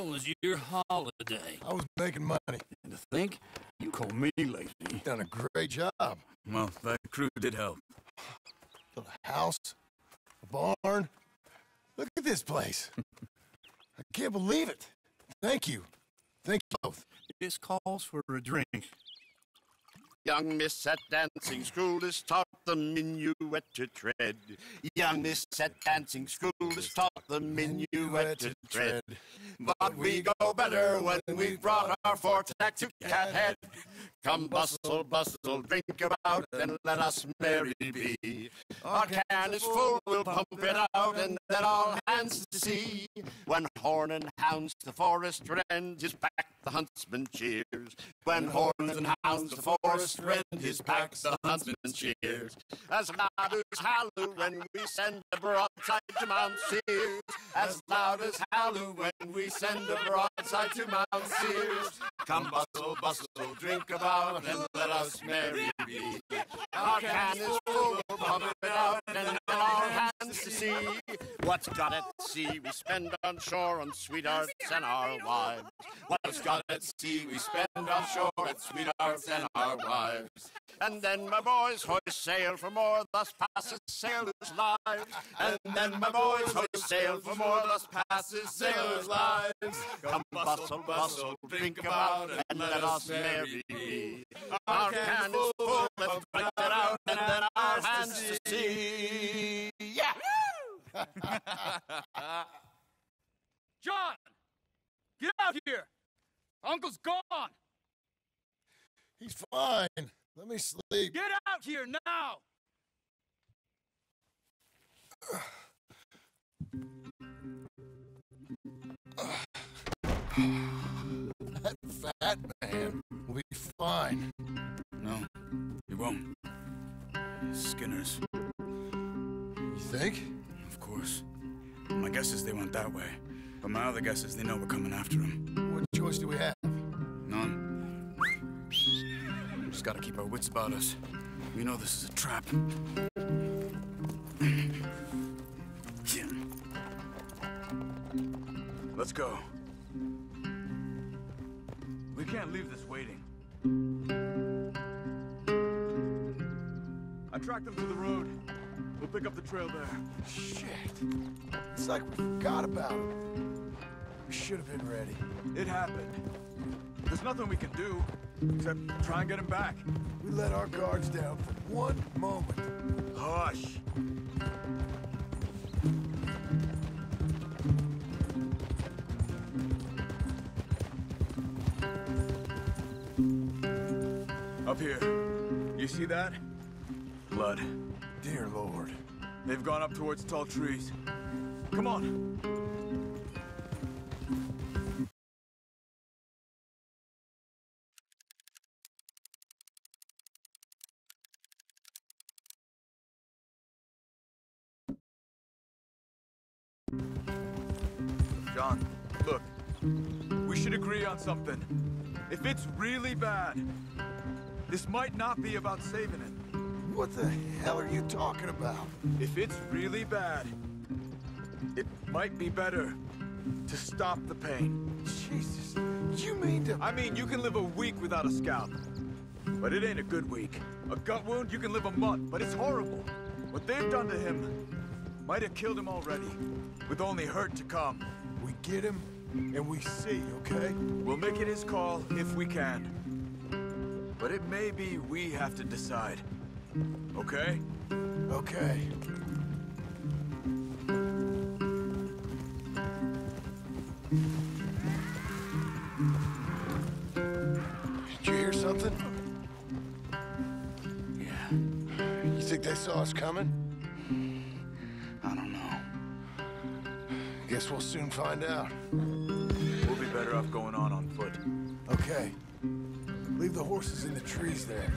was your holiday? I was making money. And to think, you call me lazy. you Done a great job. Well, that crew did help. Built a house, a barn. Look at this place. I can't believe it. Thank you. Thank you both. This calls for a drink. Young miss at dancing school is taught the minuet to tread. Young miss at dancing school is taught the minuet to tread. But we go better when we've brought our forte to Cathead. Come bustle, bustle, drink about, and let us merry be. Our can is full, we'll pump it out, and then all hands to sea. When horn and hounds the forest rend, his pack the huntsman cheers. When horns and hounds the forest rend, his pack the huntsman cheers. As loud as halloo when we send a broadside to Mount Sears. As loud as halloo when we send a broadside to Mount Sears. Come bustle, bustle, drink about, and let us merry be. Our can is full, out, and all hands to sea. What's got at sea we spend on shore on sweethearts and our wives. What's got at sea we spend on shore on sweethearts and our wives. And then my boys hoist sail for more, thus passes sailors' lives. And then my boys hoist sail for more, thus passes sailors' lives. Come bustle, bustle, drink about, and let us merry be. Our can is full, let's drink it out, and then our hands to sea. Yeah! John! Get out here! Uncle's gone! He's fine. Let me sleep. Get out here now! That fat man will be fine. No, he won't. Skinner's, You think? of course. My guess is they went that way. But my other guess is they know we're coming after him. What choice do we have? None. Just gotta keep our wits about us. We know this is a trap. Let's go. We can't leave this waiting. I tracked them to the road. We'll pick up the trail there. Shit. It's like we forgot about him. We should have been ready. It happened. There's nothing we can do except try and get him back. We let our guards down for one moment. Hush. Up here. You see that? Blood. Dear Lord. They've gone up towards tall trees. Come on. On something. If it's really bad, this might not be about saving it. What the hell are you talking about? If it's really bad, it might be better to stop the pain. Jesus. You mean to... I mean, you can live a week without a scalp, but it ain't a good week. A gut wound, you can live a month, but it's horrible. What they've done to him might have killed him already, with only hurt to come. We get him, and we see, okay? We'll make it his call if we can. But it may be we have to decide. Okay? Okay. Did you hear something? Yeah, You think they saw us coming? Guess we'll soon find out. We'll be better off going on on foot. Okay. Leave the horses in the trees there.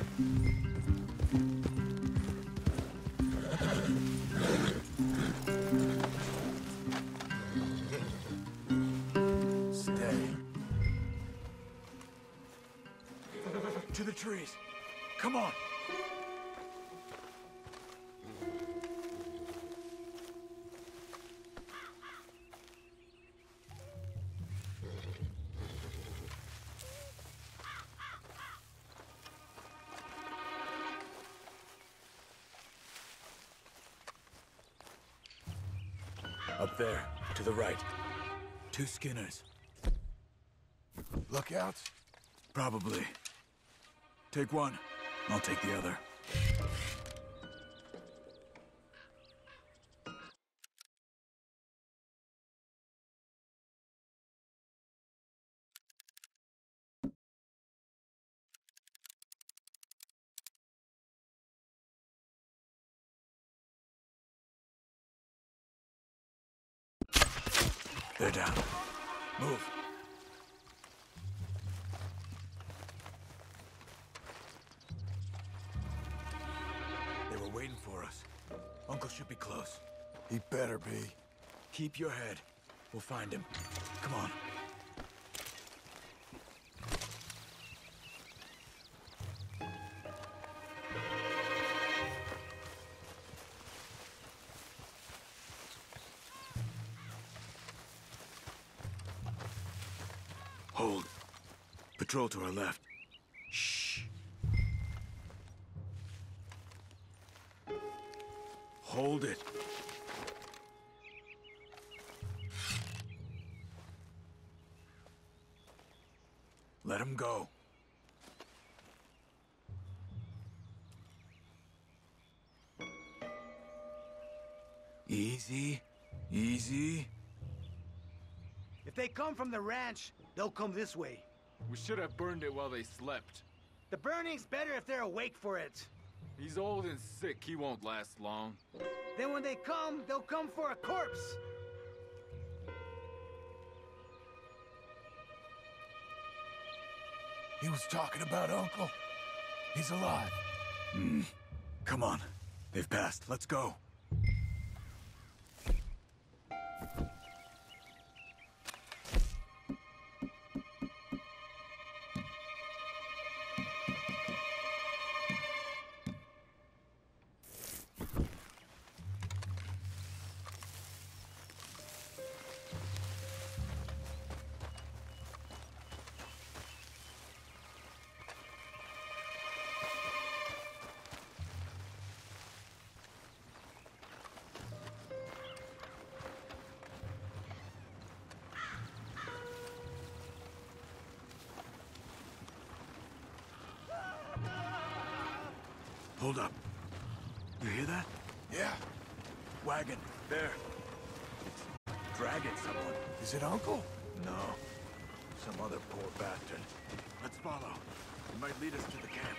Skinners. Lookouts? Probably. Take one. I'll take the other. Keep your head. We'll find him. Come on. Hold. Patrol to our left. Come from the ranch, they'll come this way. We should have burned it while they slept. The burning's better if they're awake for it. He's old and sick. He won't last long. Then when they come, they'll come for a corpse. He was talking about Uncle. He's alive. Hmm. Come on. They've passed. Let's go. Hold up. You hear that? Yeah. Wagon. There. It's dragging someone. Is it Uncle? No. Some other poor bastard. Let's follow. It might lead us to the camp.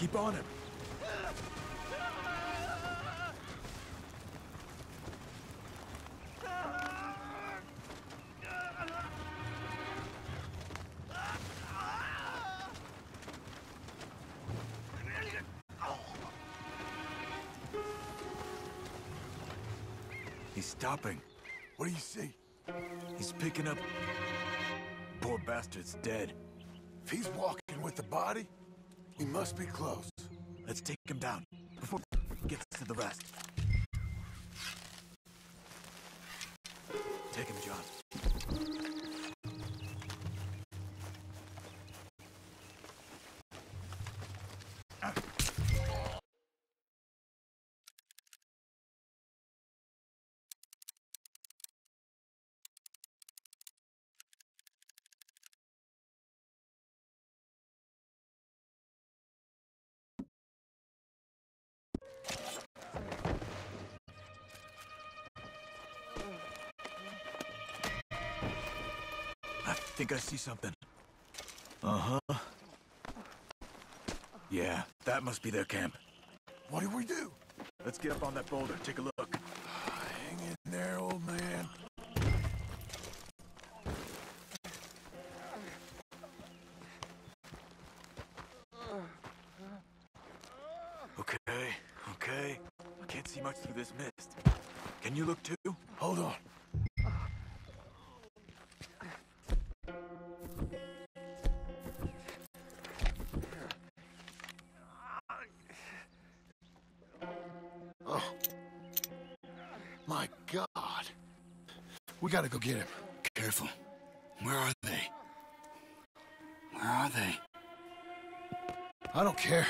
Keep on him. He's stopping. What do you see? He's picking up... Poor bastard's dead. If he's walking with the body, we must be close. Let's take him down before he gets to the rest. Take him, John. Think I see something. Uh-huh. Yeah, that must be their camp. What do we do? Let's get up on that boulder, take a look. Hang in there, old man. gotta go get him. Careful. Where are they? Where are they? I don't care.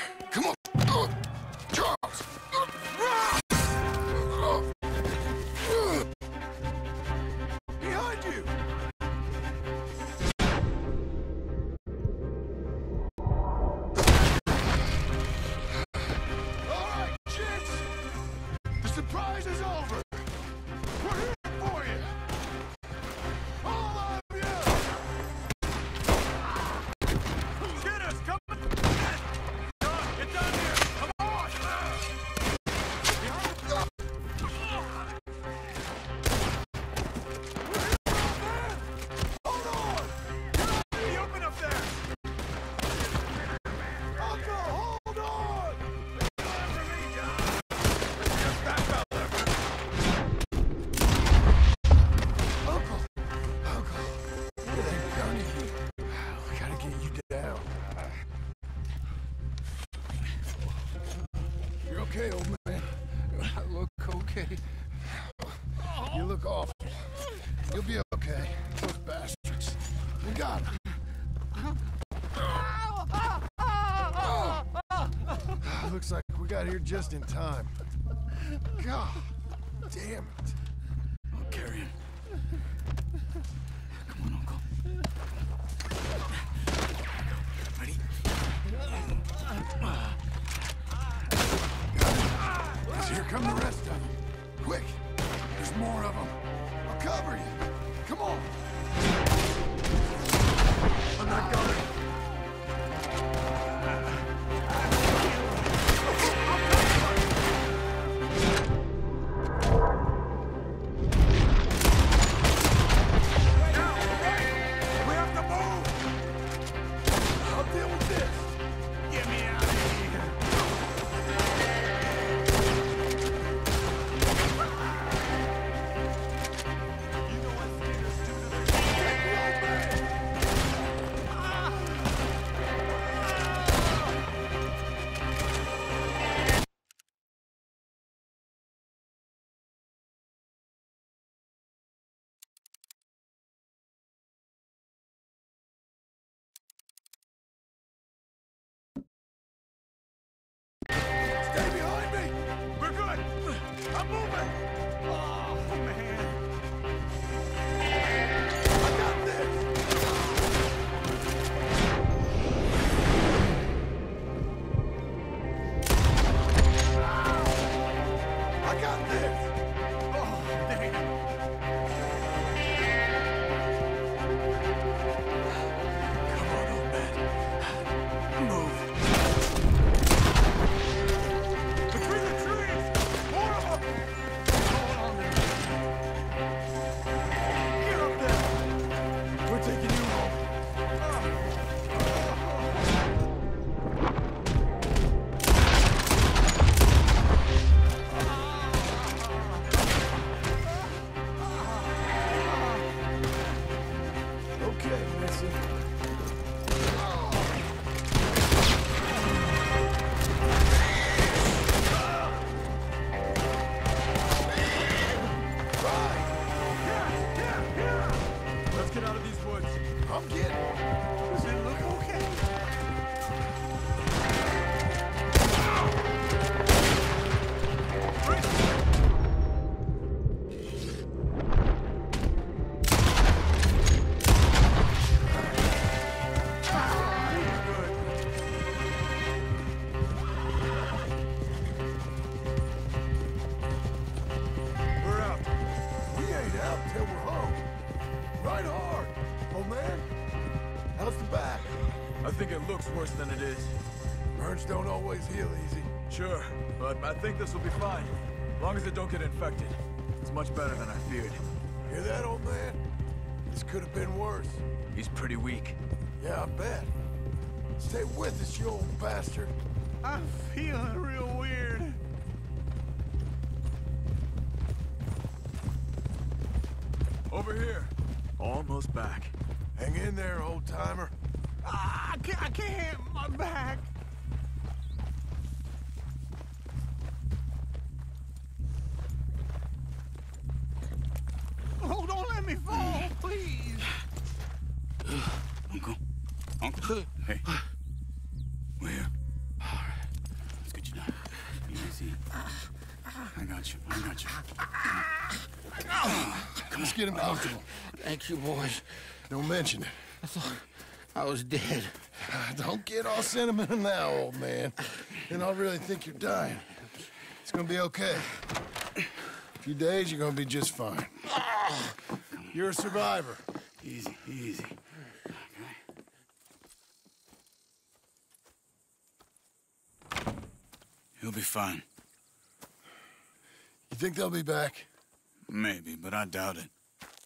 got here just in time. God damn it. it don't get infected. It's much better than I feared. Hear that, old man? This could have been worse. He's pretty weak. Yeah, I bet. Stay with us, you old bastard. I'm feeling real weird. Over here. Almost back. Hang in there, old timer. Ah, I can't, I can't. My back. Let's get him comfortable. Thank you, boys. Don't mention it. I thought I was dead. Don't get all sentimental now, old man. Then I'll really think you're dying. It's gonna be okay. A few days, you're gonna be just fine. Ah! You're a survivor. Easy, easy. Okay. He'll be fine. You think they'll be back? Maybe, but I doubt it.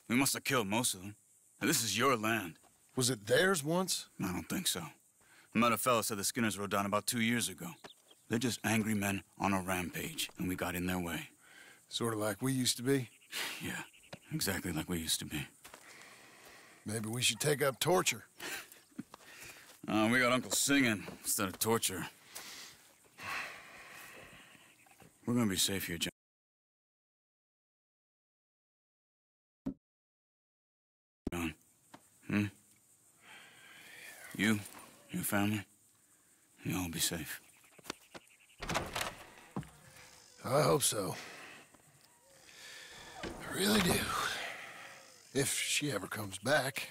We must have killed most of them. And this is your land. Was it theirs once? I don't think so. I met a fella said the Skinners rode down about two years ago. They're just angry men on a rampage, and we got in their way. Sort of like we used to be. Yeah, exactly like we used to be. Maybe we should take up torture. Uh, we got Uncle singing instead of torture. We're gonna be safe here, John. John. Hmm? You, your family, you'll all be safe. I hope so. I really do. If she ever comes back.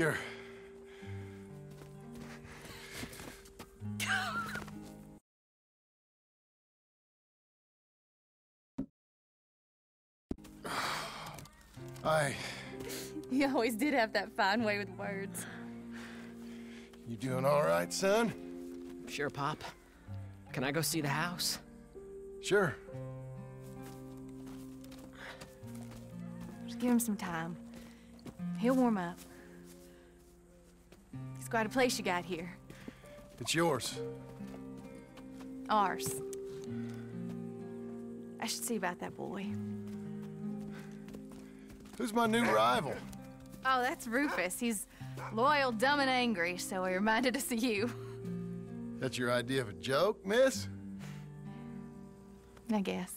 You're. I. You always did have that fine way with words. You doing all right, son? Sure, Pop. Can I go see the house? Sure. Just give him some time. He'll warm up. Quite a place you got here. It's yours. Ours. I should see about that boy. Who's my new rival? Oh, that's Rufus. He's loyal, dumb, and angry, so he reminded us of you. That's your idea of a joke, miss? I guess.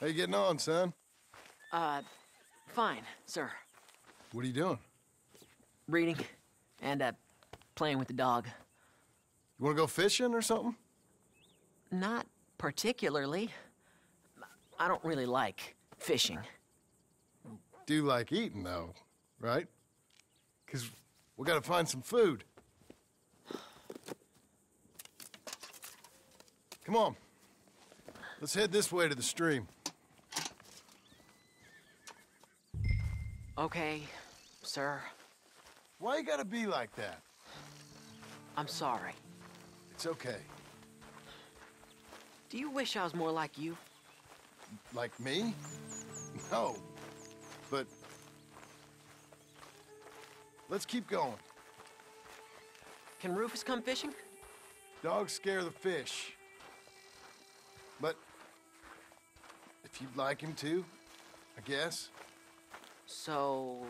How you getting on, son? Uh, fine, sir. What are you doing? Reading and, uh, playing with the dog. You want to go fishing or something? Not particularly. I don't really like fishing. Do like eating, though, right? Because we got to find some food. Come on. Let's head this way to the stream. Okay, sir. Why you gotta be like that? I'm sorry. It's okay. Do you wish I was more like you? Like me? No. But let's keep going. Can Rufus come fishing? Dogs scare the fish. But if you'd like him to, I guess. So,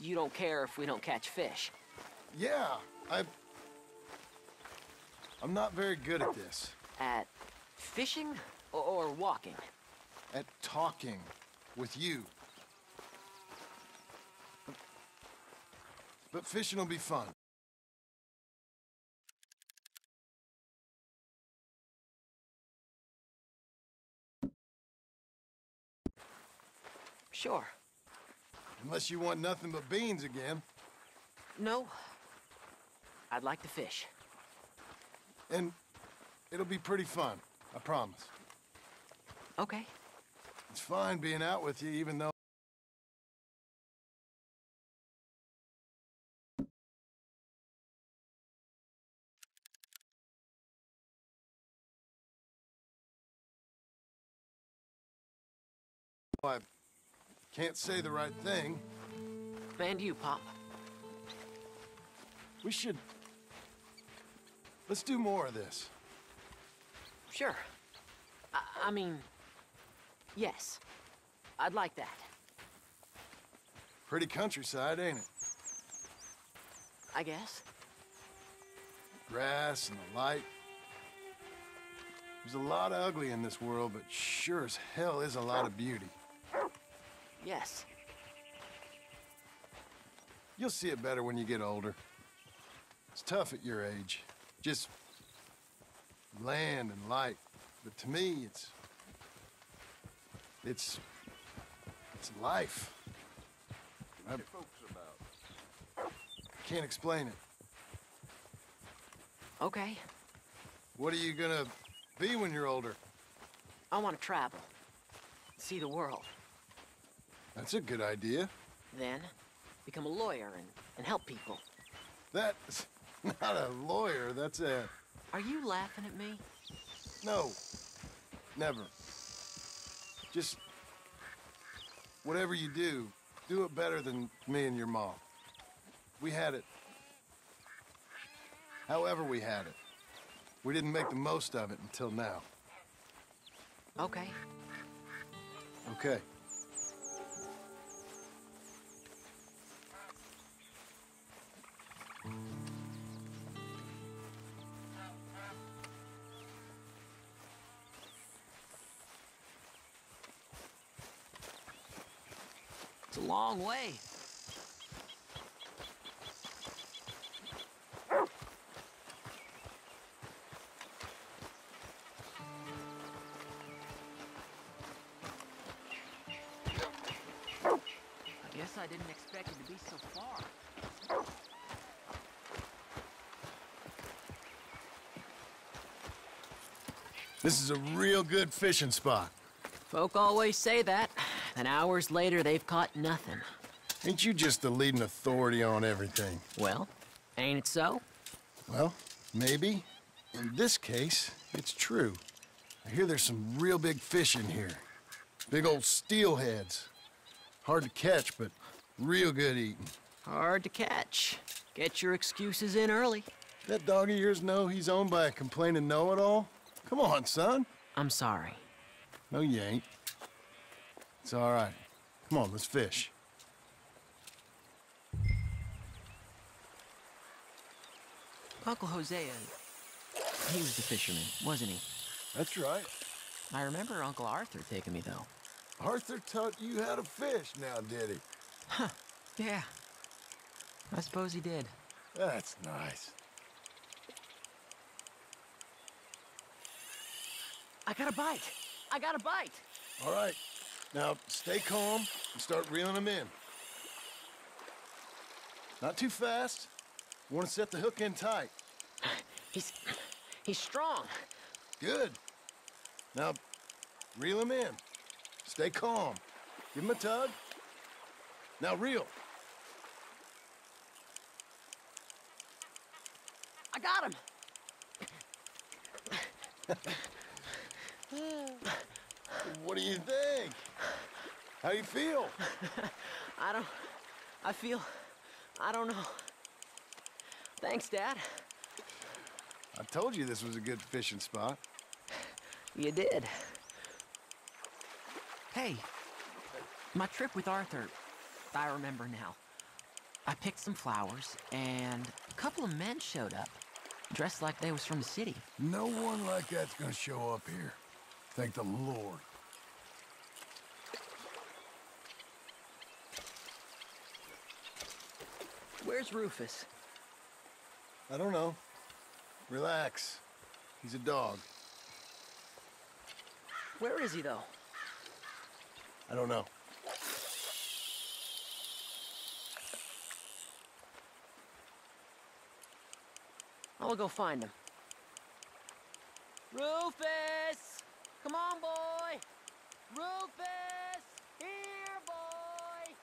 you don't care if we don't catch fish? Yeah, I. I'm not very good at this. At fishing or, or walking? At talking with you. But fishing will be fun. Sure. Unless you want nothing but beans again. No. I'd like to fish. And it'll be pretty fun, I promise. Okay. It's fine being out with you, even though. I can't say the right thing. And you, Pop. We should. Let's do more of this. Sure. I, I mean, yes. I'd like that. Pretty countryside, ain't it? I guess. Grass and the light. There's a lot of ugly in this world, but sure as hell is a lot of beauty. Yes. You'll see it better when you get older. It's tough at your age. Just land and light. But to me, it's. It's. It's life. I can't explain it. Okay. What are you gonna be when you're older? I want to travel. See the world. That's a good idea. Then, become a lawyer and, and help people. That's not a lawyer, that's a. Are you laughing at me? No. Never. Just. Whatever you do, do it better than me and your mom. We had it. However, we had it. We didn't make the most of it until now. Okay. Okay. Long way. I guess I didn't expect it to be so far. This is a real good fishing spot. Folk always say that. Then hours later, they've caught nothing. Ain't you just the leading authority on everything? Well, ain't it so? Well, maybe. In this case, it's true. I hear there's some real big fish in here. Big old steelheads. Hard to catch, but real good eating. Hard to catch. Get your excuses in early. That dog of yours know he's owned by a complaining know-it-all? Come on, son. I'm sorry. No, you ain't. It's all right. Come on, let's fish. Uncle Hosea, he was the fisherman, wasn't he? That's right. I remember Uncle Arthur taking me, though. Arthur taught you how to fish now, did he? Huh, yeah. I suppose he did. That's nice. I got a bite. I got a bite. All right. Now, stay calm and start reeling them in. Not too fast. Want to set the hook in tight. He's he's strong. Good. Now, reel him in. Stay calm. Give him a tug. Now reel. I got him. What do you think? How you feel? I don't I feel I don't know. Thanks, Dad. I told you this was a good fishing spot. You did. Hey, my trip with Arthur, I remember now. I picked some flowers, and a couple of men showed up, dressed like they was from the city. No one like that's gonna show up here. Thank the Lord. Where's Rufus? I don't know. Relax. He's a dog. Where is he, though? I don't know. I'll go find him. Rufus! Come on, boy! Rufus! Here, boy!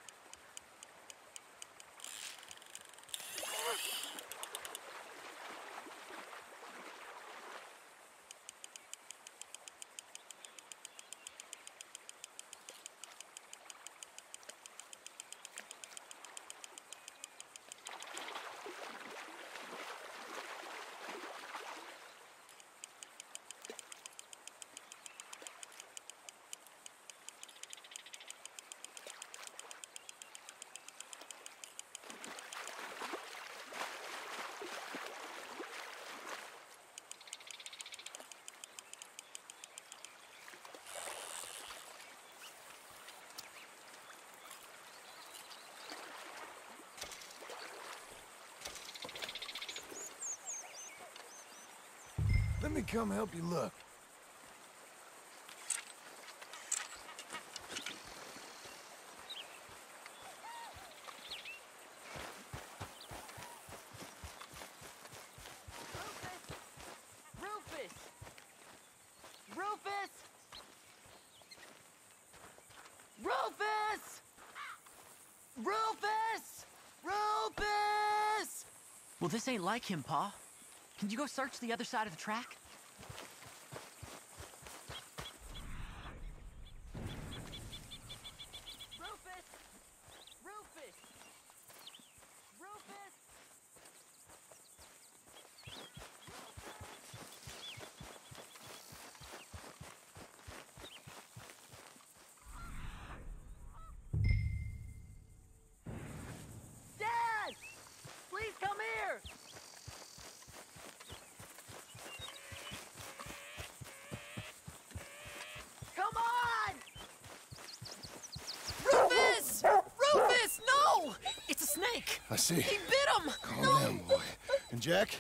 Let me come help you look. Rufus! Rufus! Rufus! Rufus! Rufus! Well, this ain't like him, Pa. Can you go search the other side of the track? Rufus! Rufus! Rufus! Dad! Please come here! Come on! Rufus! Rufus, no! It's a snake! I see. He bit him! Calm down, boy. And Jack,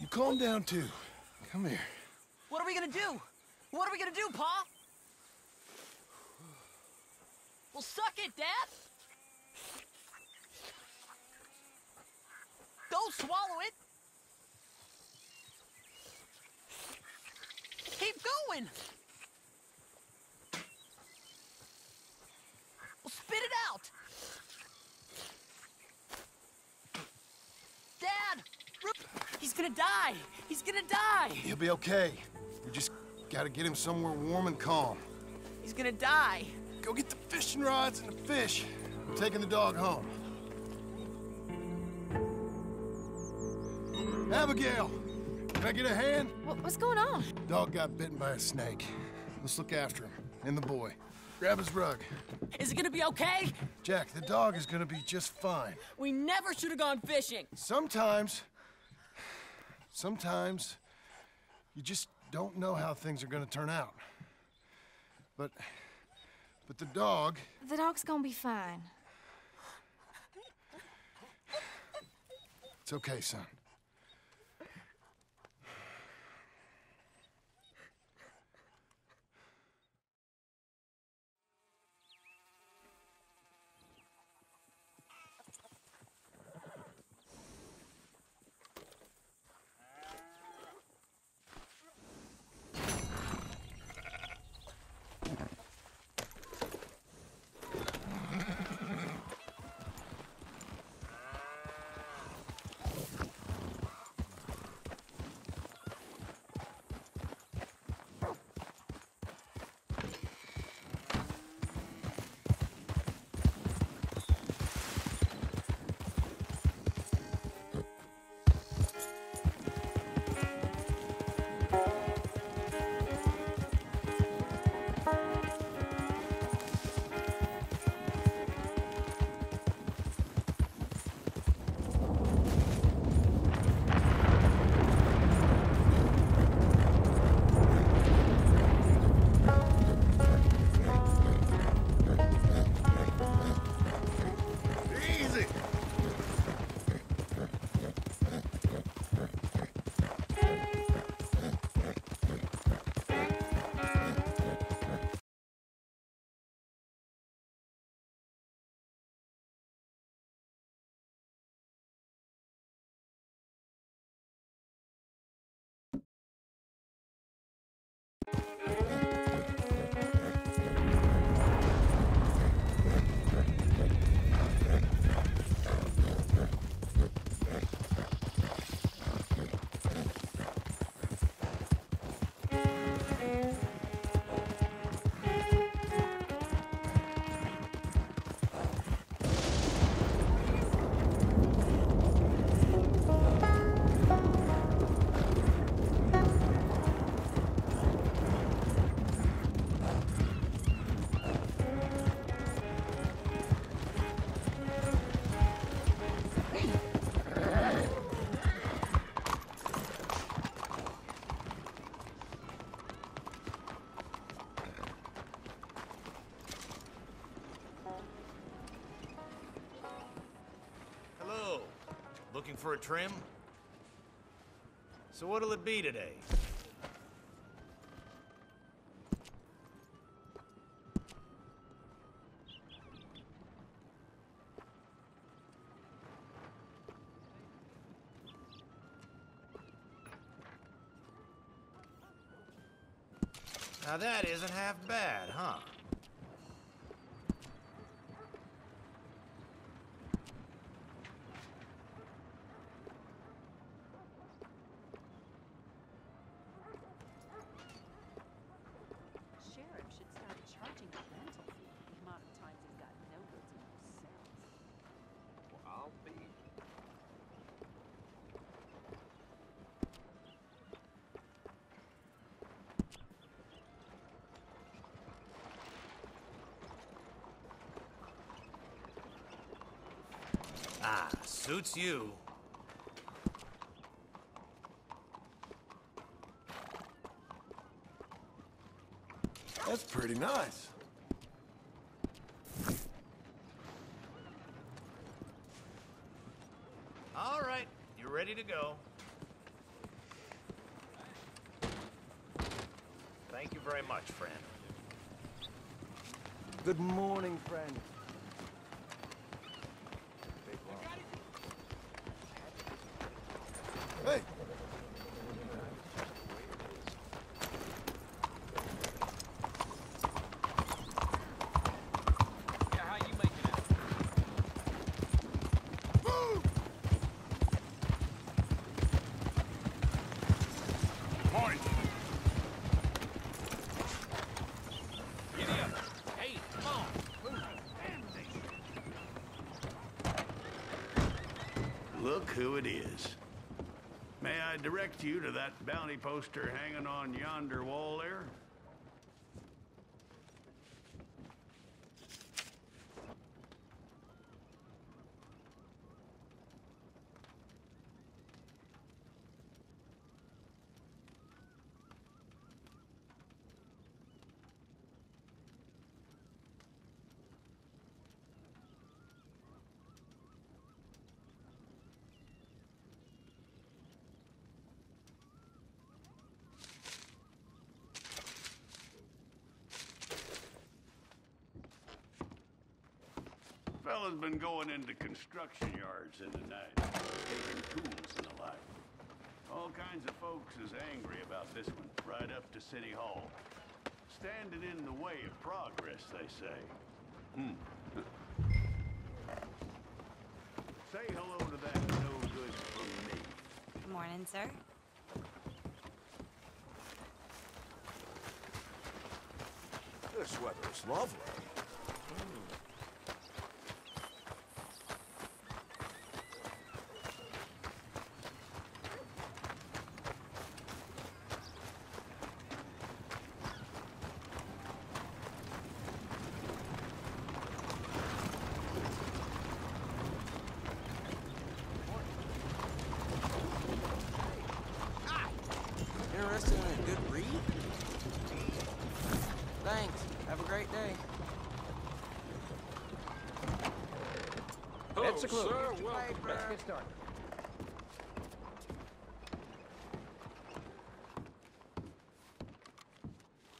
you calm down too. Come here. What are we gonna do? What are we gonna do, Pa? Well, suck it, Dad! Don't swallow it! Keep going! Well, spit it out! Dad! Ru- He's gonna die! He's gonna die! He'll be okay. We just gotta get him somewhere warm and calm. He's gonna die! Go get the fishing rods and the fish. I'm taking the dog home. Abigail, can I get a hand? What's going on? Dog got bitten by a snake. Let's look after him and the boy. Grab his rug. Is it gonna be okay? Jack, the dog is gonna be just fine. We never should have gone fishing. Sometimes, sometimes, you just don't know how things are gonna turn out. But, but the dog, The dog's gonna be fine. it's okay, son. Hello. For a trim? So what'll it be today? Now that isn't half bad, huh? Sheriff should start charging a rental fee for the amount of times he's got no goods and no sales. I'll be. Ah, suits you. That's pretty nice. All right, you're ready to go. Thank you very much, friend. Good morning, friend. Hey, Yeah, how you making out? Point. Giddy up. Hey, come on. Move. Look who it is. May I you to that bounty poster hanging on yonder wall there? Fella's been going into construction yards in the night, taking tools and the like. All kinds of folks is angry about this one, right up to City Hall. Standing in the way of progress, they say. Hmm. Say hello to that no good from me. Good morning, sir. This weather's lovely. Interested in a good read? Thanks. Have a great day. Hello, That's clue. sir. Let's get started.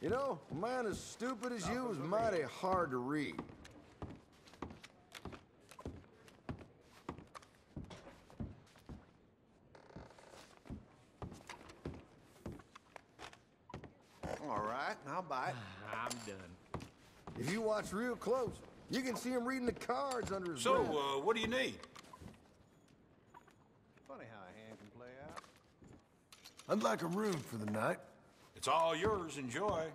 You know, a man as stupid as you is mighty hard to read. All right, I'll bite. I'm done. If you watch real close, you can see him reading the cards under his So, uh, what do you need? Funny how a hand can play out. I'd like a room for the night. It's all yours. Enjoy.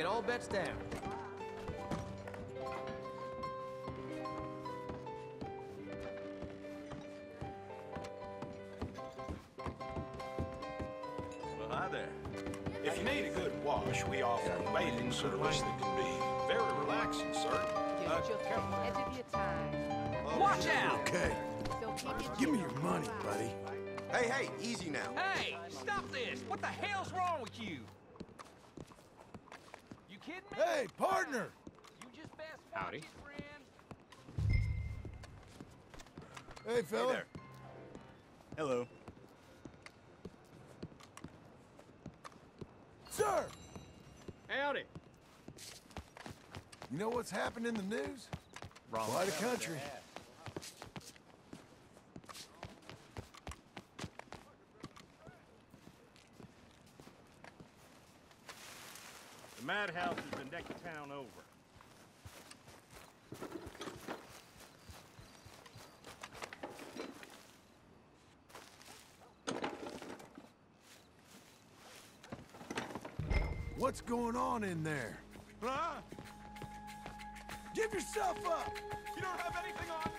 Let's get all bets down. Well, hi there. If you need a good wash, we offer a bathing service that can be very relaxing, sir. Uh, Edge of your time. Watch out! Okay. So keep your Give me your money, buddy. Hey, hey, easy now. Hey, stop this! What the hell's wrong with you? You kidding me? Hey, partner! You just fast Howdy. friend. Hey, fella. there. Hello. Sir! Howdy. You know what's happened in the news? Wrong. Quite a country. The madhouse is the town over. What's going on in there? Huh? Give yourself up! You don't have anything on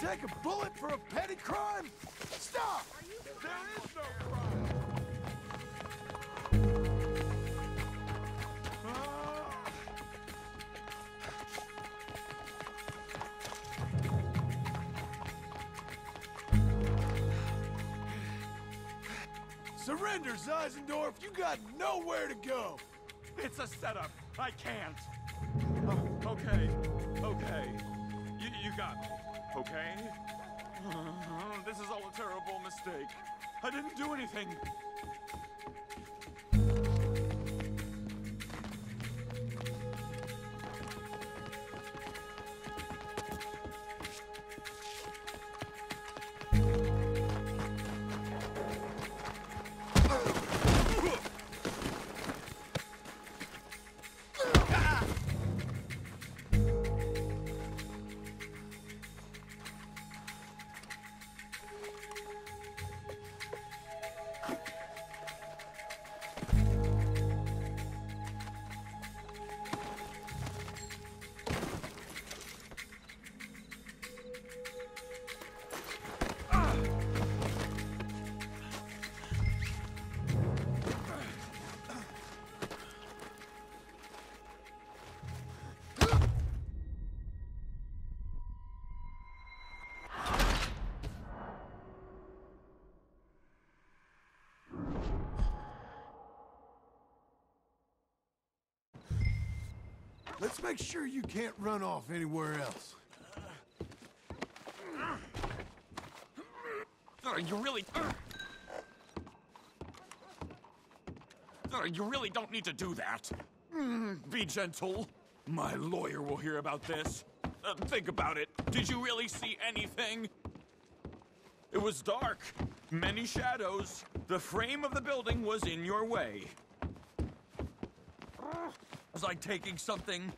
take a bullet for a petty crime? Stop! There is no crime! Ah! Surrender, Zeisendorf! You got nowhere to go! It's a setup. I can't. Oh, okay. Okay. You, you got me. Okay? this is all a terrible mistake. I didn't do anything. Let's make sure you can't run off anywhere else. You really... You really don't need to do that. Mm, be gentle. My lawyer will hear about this. Uh, think about it. Did you really see anything? It was dark. Many shadows. The frame of the building was in your way. Was I taking something?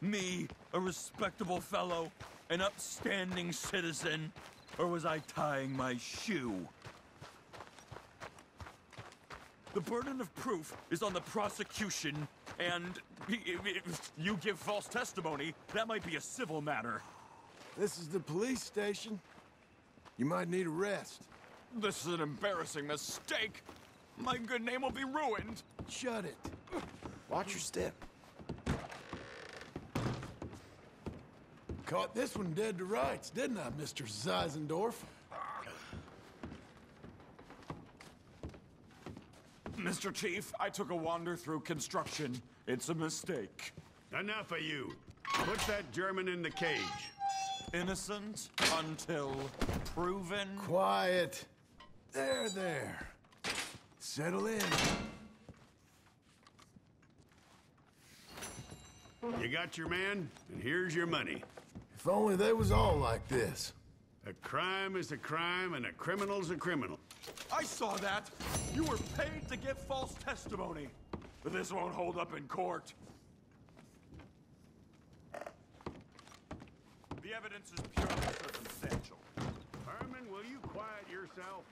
Me, a respectable fellow, an upstanding citizen? Or was I tying my shoe? The burden of proof is on the prosecution, and i- i- if you give false testimony, that might be a civil matter. This is the police station. You might need a rest. This is an embarrassing mistake. My good name will be ruined. Shut it. Watch your step. Caught this one dead to rights, didn't I, Mr. Zeisendorf? Mr. Chief, I took a wander through construction. It's a mistake. Enough of you. Put that German in the cage. Innocent until proven. Quiet. There, there. Settle in. You got your man, and here's your money. If only they was all like this. A crime is a crime, and a criminal's a criminal. I saw that. You were paid to give false testimony. But this won't hold up in court. The evidence is purely circumstantial. Herman, will you quiet yourself?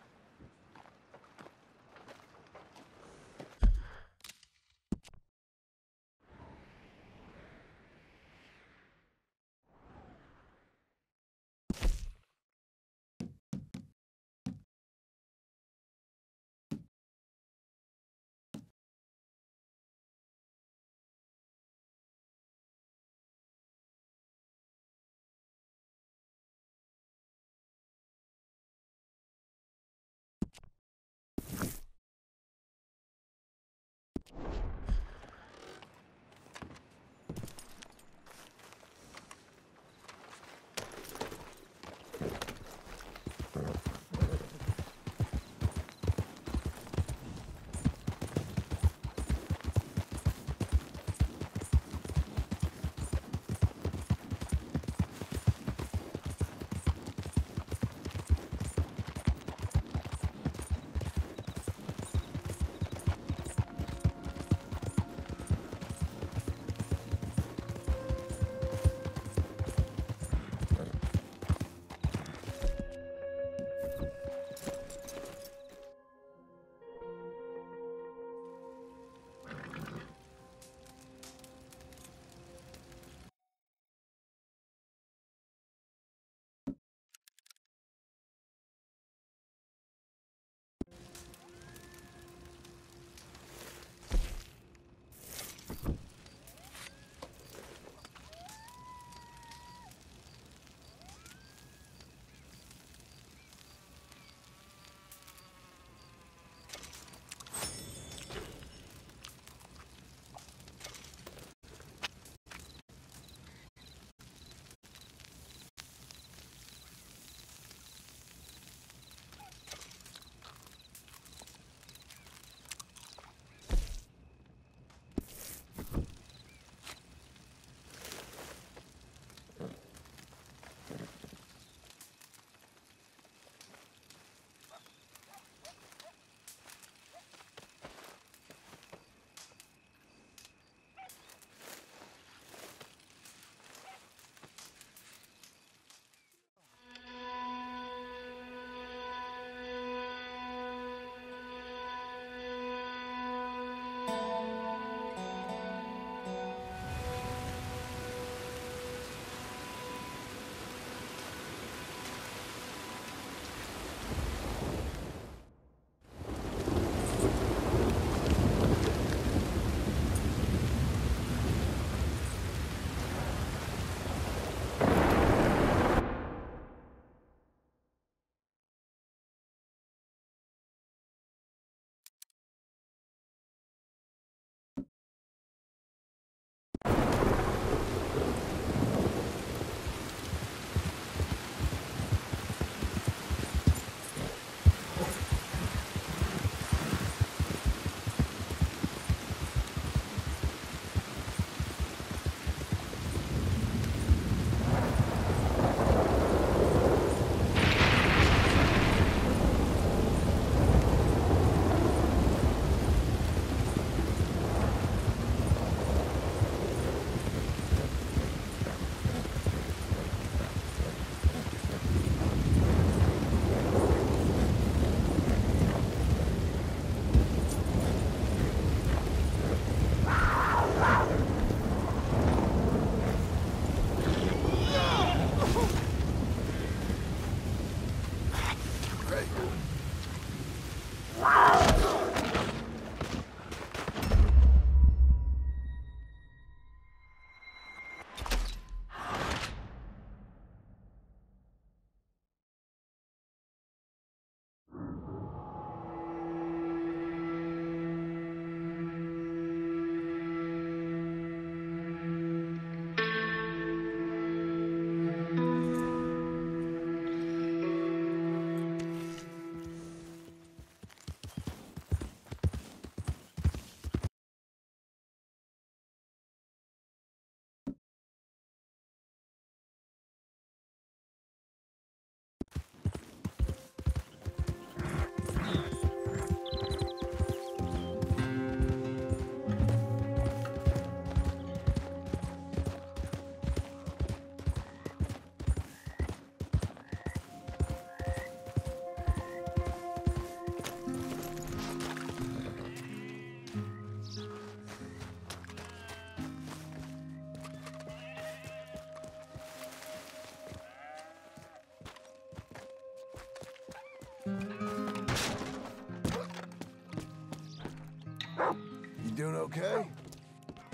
Okay?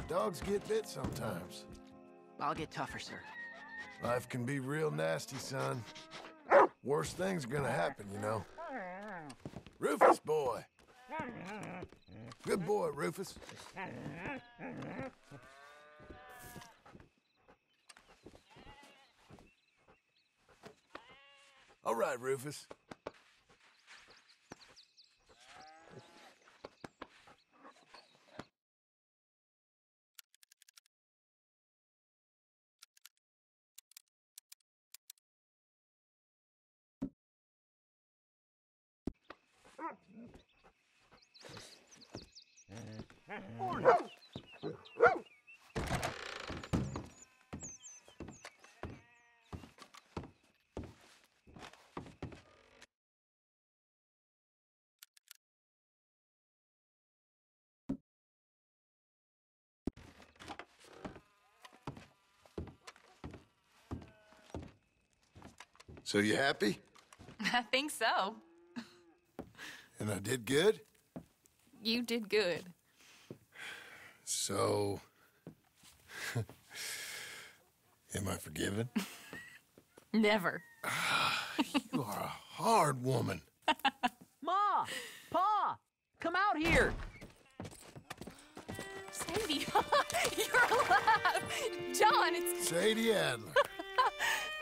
Dogs get bit sometimes. I'll get tougher, sir. Life can be real nasty, son. Worst things are gonna happen, you know. Rufus, boy. Good boy, Rufus. All right, Rufus. So you happy? I think so. And I did good? You did good. So... Am I forgiven? Never. You are a hard woman. Ma! Pa! Come out here! Sadie, you're alive! John, it's... Sadie Adler.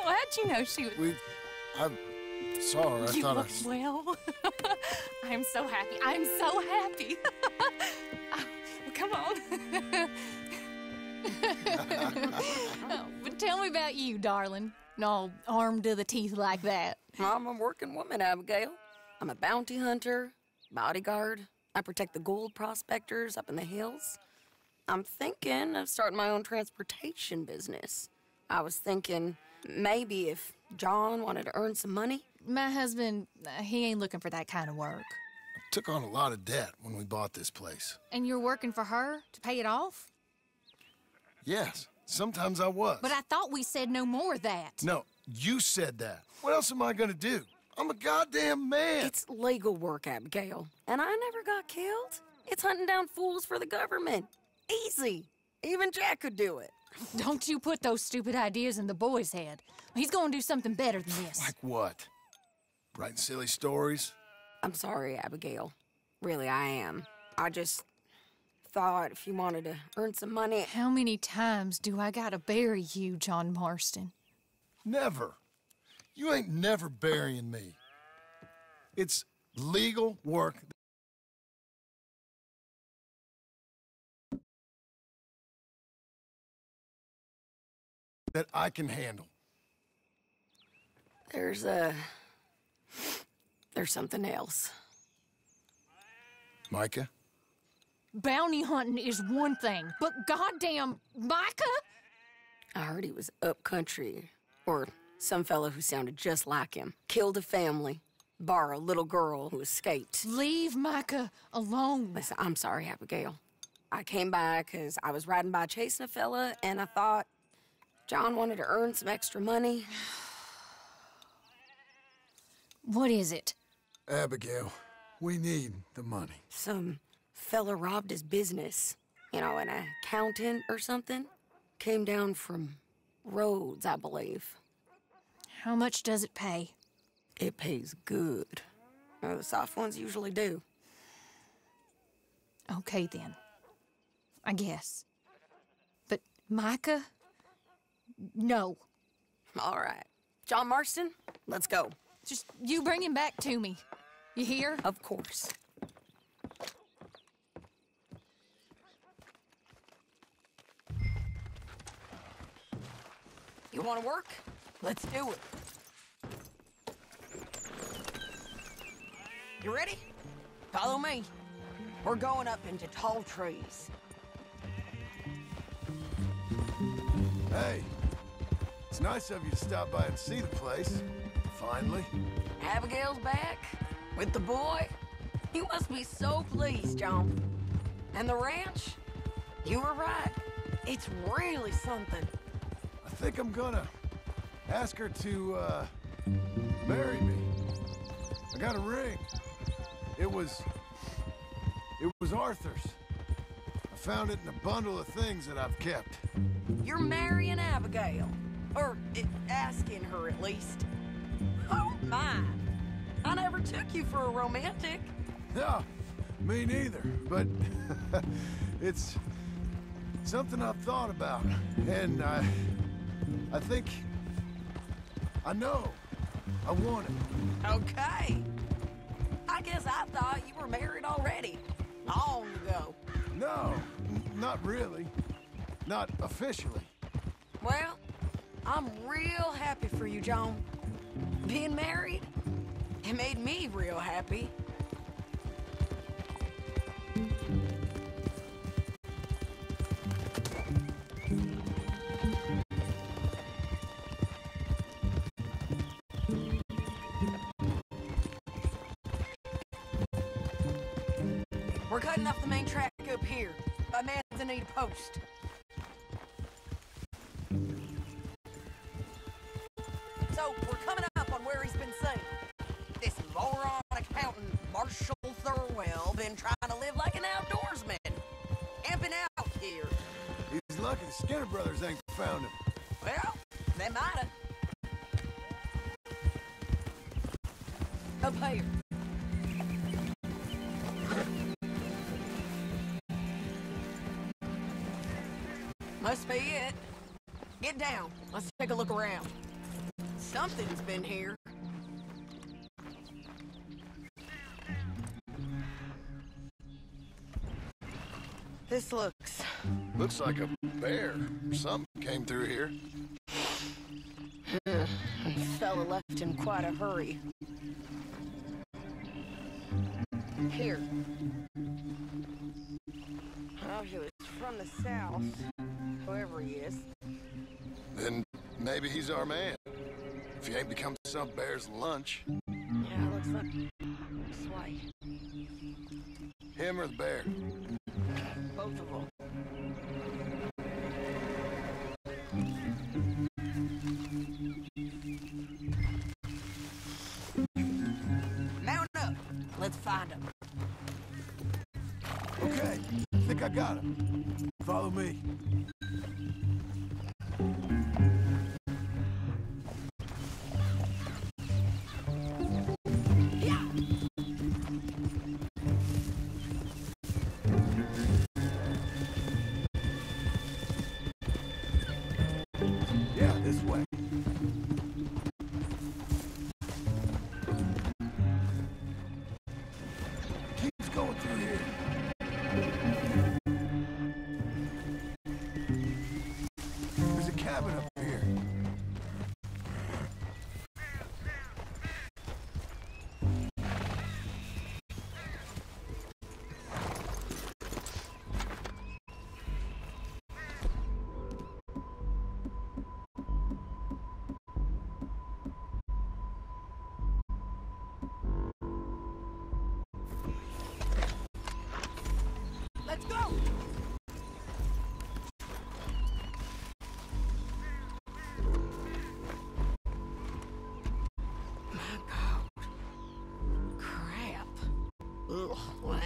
Well, how'd you know she was... We... I saw her. I you thought I... look well. I'm so happy. I'm so happy. Ah, well, come on. Oh, but tell me about you, darling. All armed to the teeth like that. I'm a working woman, Abigail. I'm a bounty hunter, bodyguard. I protect the gold prospectors up in the hills. I'm thinking of starting my own transportation business. I was thinking maybe if John wanted to earn some money. My husband, uh, he ain't looking for that kind of work. I Took on a lot of debt when we bought this place. And you're working for her to pay it off? Yes, sometimes I was. But I thought we said no more of that. No, you said that. What else am I gonna do? I'm a goddamn man. It's legal work, Abigail. And I never got killed. It's hunting down fools for the government. Easy. Even Jack could do it. Don't you put those stupid ideas in the boy's head. He's gonna do something better than this. Like what? Writing silly stories? I'm sorry, Abigail. Really, I am. I just thought if you wanted to earn some money. How many times do I gotta bury you, John Marston? Never. You ain't never burying me. It's legal work. That I can handle. There's a. There's something else. Micah? Bounty hunting is one thing, but goddamn, Micah? I heard he was up country, or some fellow who sounded just like him. Killed a family, bar a little girl who escaped. Leave Micah alone. Listen, I'm sorry, Abigail. I came by because I was riding by chasing a fella, and I thought John wanted to earn some extra money. What is it? Abigail, we need the money. Some fella robbed his business. You know, an accountant or something. Came down from Rhodes, I believe. How much does it pay? It pays good. Well, the soft ones usually do. Okay, then. I guess. But Micah? No. All right. John Marston, let's go. Just you bring him back to me. You hear? Of course. You want to work? Let's do it. You ready? Follow me. We're going up into tall trees. Hey, it's nice of you to stop by and see the place. Finally. Abigail's back with the boy. You must be so pleased, John. And the ranch? You were right. It's really something. I think I'm gonna ask her to, uh, marry me. I got a ring. It was... It was Arthur's. I found it in a bundle of things that I've kept. You're marrying Abigail. Or asking her, at least. Oh, my. I never took you for a romantic. Yeah, me neither. But it's something I've thought about. And I... I think... I know. I want it. Okay. I guess I thought you were married already. Long ago. No, not really. Not officially. Well, I'm real happy for you, John. Being married, it made me real happy. We're cutting off the main track up here by Manzanita Post. Must be it. Get down. Let's take a look around. Something's been here. This looks... Looks like a bear or something came through here. This fella left in quite a hurry. Man. If you ain't become some bear's lunch. Yeah, looks like this way. Him or the bear. Both of them. Mount up. Let's find him. Okay, think I got him. Follow me.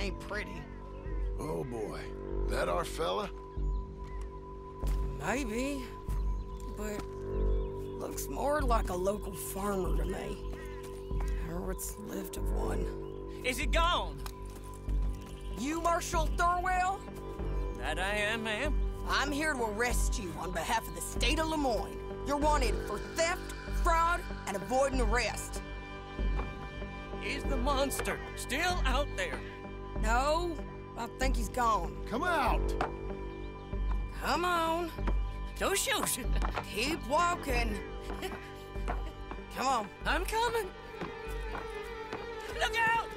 Ain't pretty. Oh boy. That our fella? Maybe. But looks more like a local farmer to me. Or what's left of one. Is he gone? You Marshal Thurwell? That I am, ma'am. I'm here to arrest you on behalf of the state of Lemoyne. You're wanted for theft, fraud, and avoiding arrest. Is the monster still out there? No, I think he's gone. Come out! Come on. Don't shoot. Keep walking. Come on. I'm coming. Look out!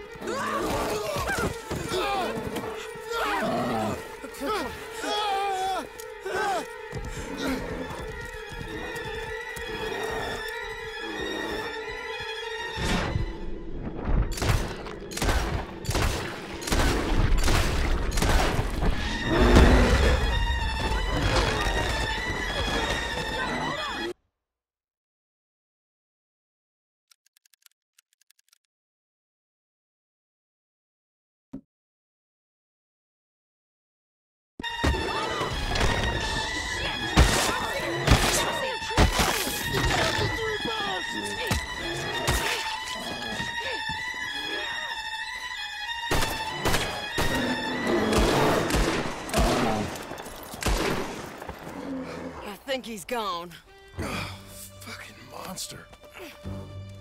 Think he's gone. Oh, Fucking monster.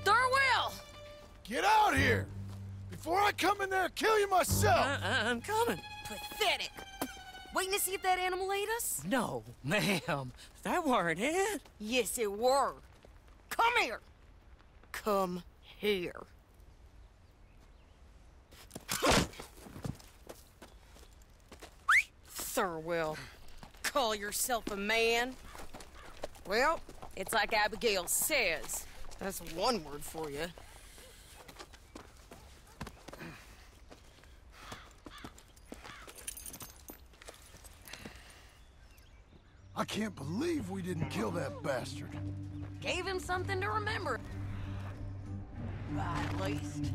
Thurwell! Get out here! Before I come in there and kill you myself! Uh, uh, I'm coming. Pathetic. Waiting to see if that animal ate us? No, ma'am. That weren't it. Yes, it were. Come here. Come here. Thurwell, call yourself a man? Well, it's like Abigail says. That's one word for you. I can't believe we didn't kill that bastard. Gave him something to remember. Right, at least.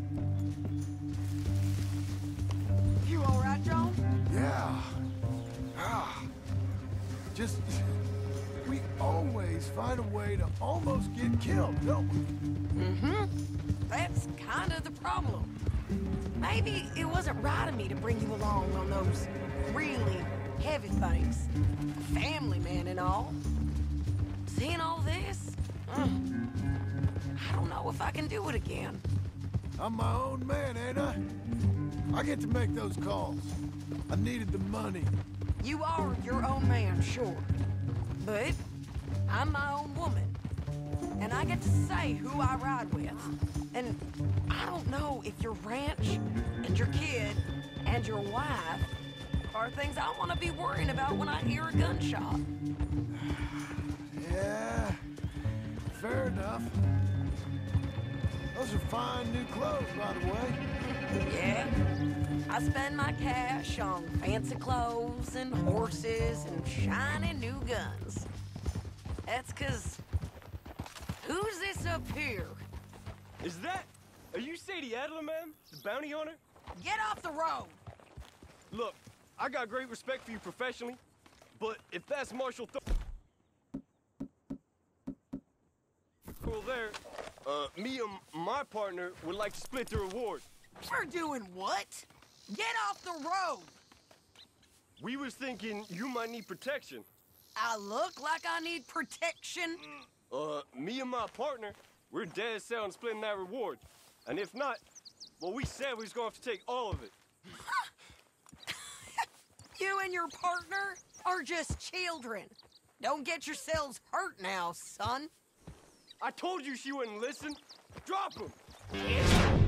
You all right, John? Yeah. Ah. Just... Always find a way to almost get killed, don't we? Mm-hmm. That's kind of the problem. Maybe it wasn't right of me to bring you along on those really heavy things. Family man and all. Seeing all this, uh, I don't know if I can do it again. I'm my own man, ain't I? I get to make those calls. I needed the money. You are your own man, sure. But I'm my own woman. And I get to say who I ride with. And I don't know if your ranch and your kid and your wife are things I want to be worrying about when I hear a gunshot. Yeah, fair enough. Those are fine new clothes, by the way. Yeah. I spend my cash on fancy clothes and horses and shiny new guns. That's cause... Who's this up here? Is that... Are you Sadie Adler, man? The bounty hunter? Get off the road! Look, I got great respect for you professionally, but if that's Marshall Th Cool there. Uh, me and my partner would like to split the reward. We're doing what? Get off the road! We was thinking you might need protection. I look like I need protection? Uh, me and my partner, we're dead set on splitting that reward. And if not, well, we said we was gonna have to take all of it. You and your partner are just children. Don't get yourselves hurt now, son. I told you she wouldn't listen. Drop him!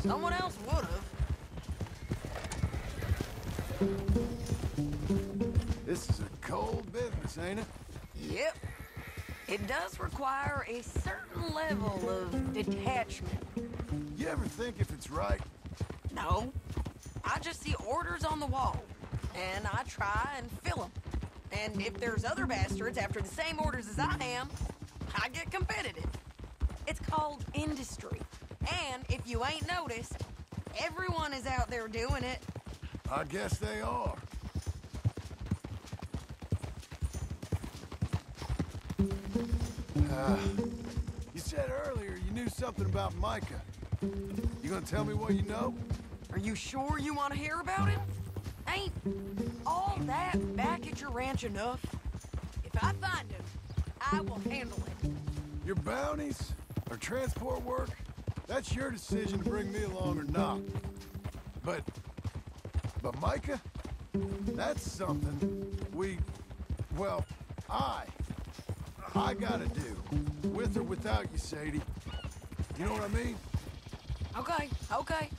Someone else would have. This is a cold business, ain't it? Yep. It does require a certain level of detachment. You ever think if it's right? No. I just see orders on the wall, and I try and fill them. And if there's other bastards after the same orders as I am, I get competitive. It's called industry. And if you ain't noticed, everyone is out there doing it. I guess they are. Uh, you said earlier you knew something about Micah. You gonna tell me what you know? Are you sure you want to hear about it? Ain't all that back at your ranch enough? If I find him, I will handle it. Your bounties or transport work, that's your decision to bring me along or not. But, but Micah, that's something we, well, I, I gotta do. With or without you, Sadie. You know what I mean? Okay, okay.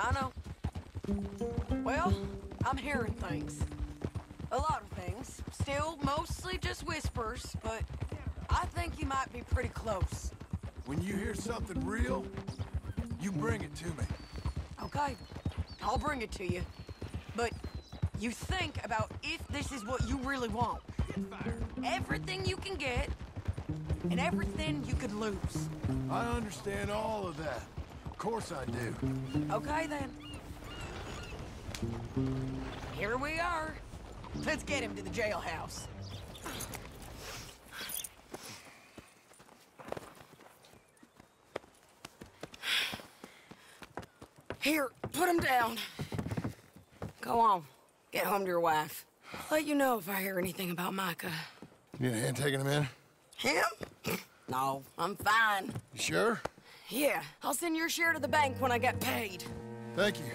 I know. Well, I'm hearing things. A lot of things. Still mostly just whispers, but I think you might be pretty close. When you hear something real, you bring it to me. Okay, I'll bring it to you. But you think about if this is what you really want. Everything you can get, and everything you could lose. I understand all of that. Of course I do. Okay, then. Here we are. Let's get him to the jailhouse. Here, put him down. Go on. Get home to your wife. I'll let you know if I hear anything about Micah. You need a hand taking him in? Him? No, I'm fine. You sure? Yeah, I'll send your share to the bank when I get paid. Thank you.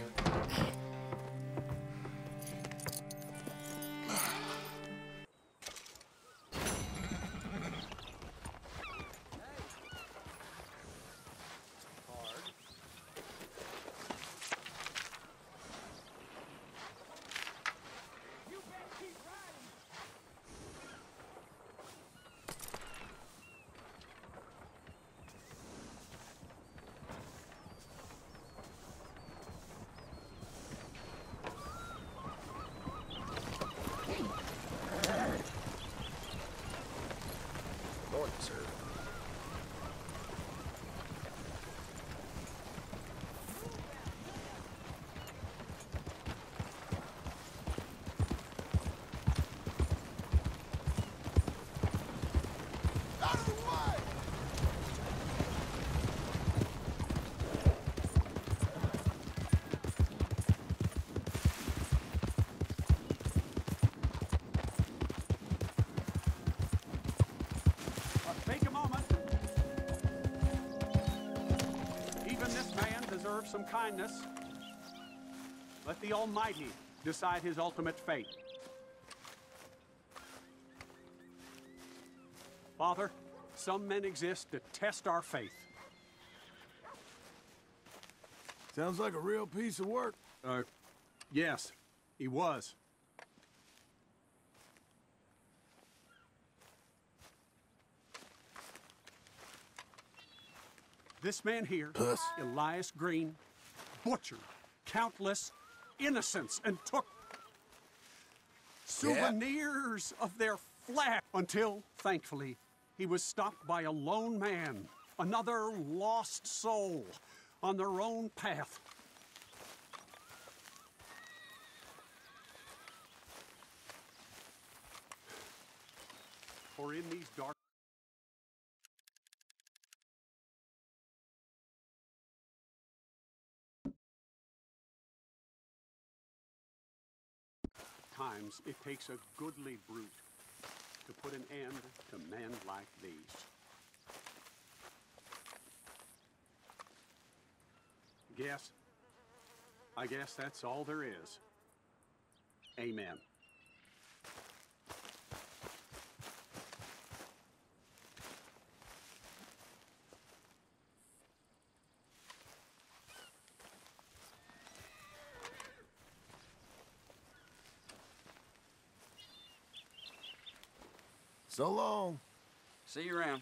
The Almighty decide his ultimate fate. Father, some men exist to test our faith. Sounds like a real piece of work. Uh, yes, he was. This man here, Puss. Elias Green, butchered countless innocents and took souvenirs of their flesh until, thankfully, he was stopped by a lone man, another lost soul on their own path. For in these dark times it takes a goodly brute to put an end to men like these. Guess, I guess that's all there is. Amen. So long. See you around.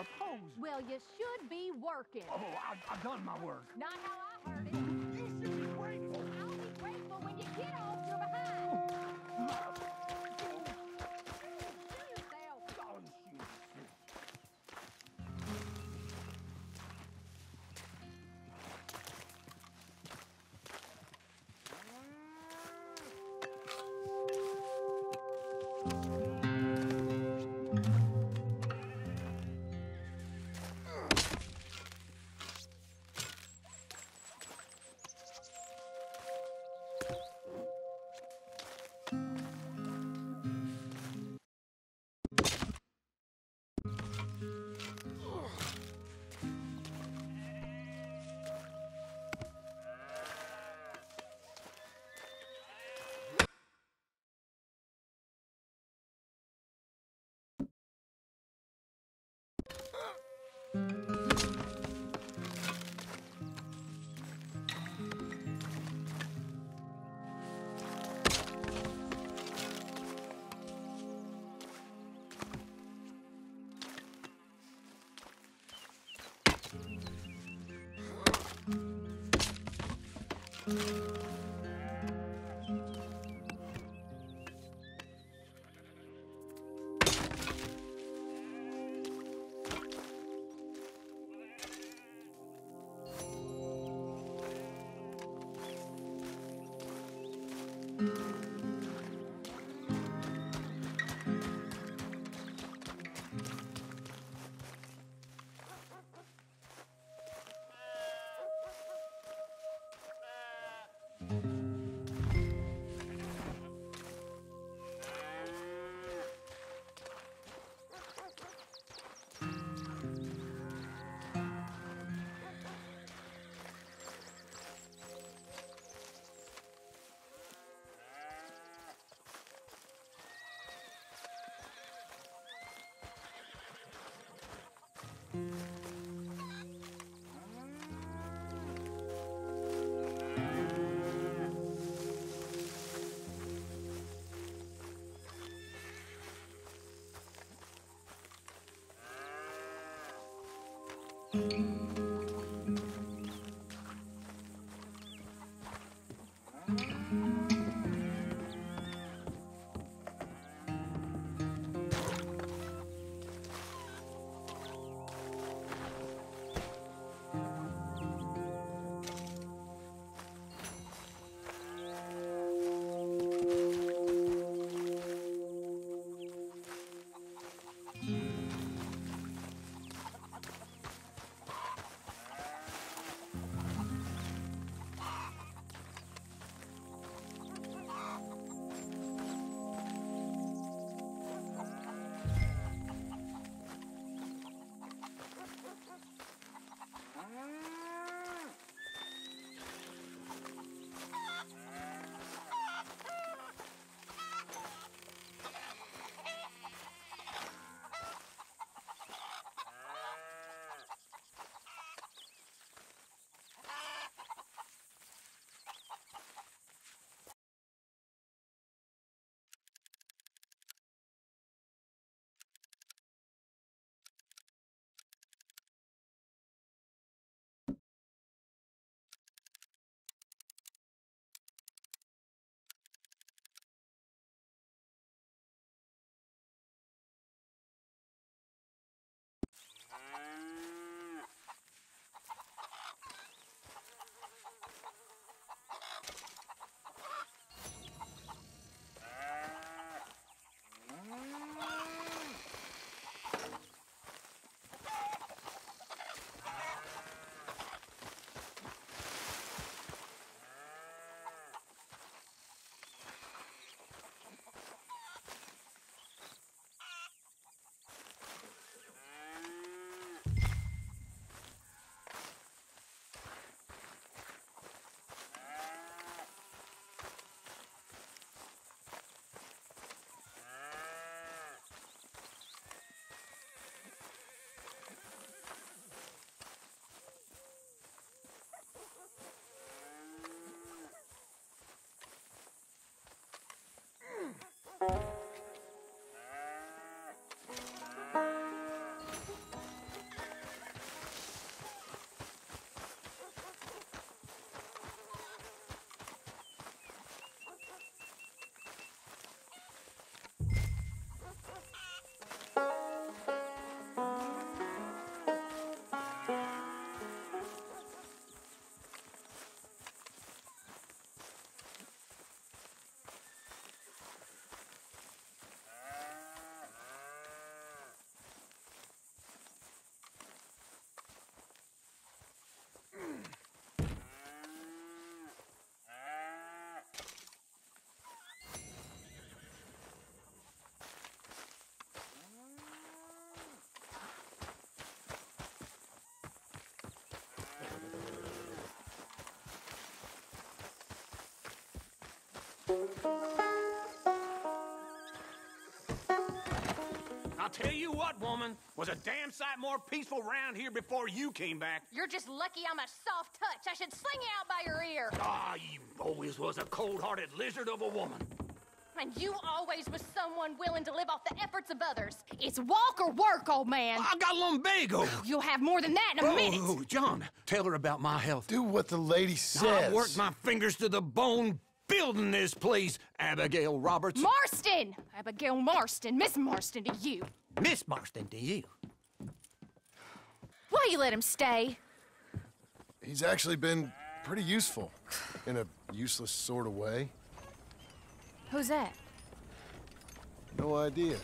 Repose. Well, you should be working. Oh, I've, I've done my work. Not how I heard it. You should be grateful. I'll be grateful when you get off your behind. Thank mm -hmm. you. Yeah. you I'll tell you what, woman, was a damn sight more peaceful round here before you came back. You're just lucky I'm a soft touch. I should sling you out by your ear. Ah, you always was a cold-hearted lizard of a woman. And you always was someone willing to live off the efforts of others. It's walk or work, old man. I got lumbago. You'll have more than that in a minute. Oh, John, tell her about my health. Do what the lady says. I worked my fingers to the bone building this place, Abigail Roberts. Marston! Abigail Marston. Miss Marston to you. Miss Marston to you. Why you let him stay? He's actually been pretty useful in a useless sort of way. Who's that? No idea.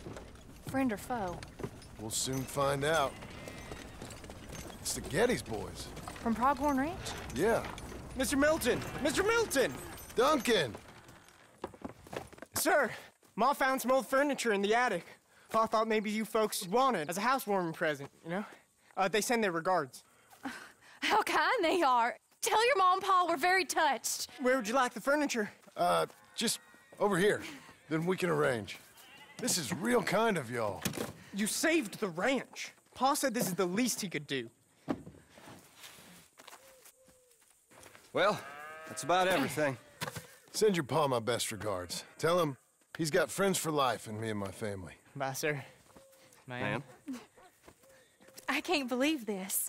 Friend or foe? We'll soon find out. It's the Geddes boys. From Pronghorn Ranch? Yeah. Mr. Milton! Mr. Milton! Duncan! Sir, Ma found some old furniture in the attic. Pa thought maybe you folks would want it as a housewarming present, you know? Uh, they send their regards. How kind they are. Tell your mom and pa we're very touched. Where would you like the furniture? Uh, just over here. Then we can arrange. This is real kind of y'all. You saved the ranch. Pa said this is the least he could do. Well, that's about everything. Send your pa my best regards. Tell him he's got friends for life in me and my family. Bye, sir. Ma'am? I can't believe this.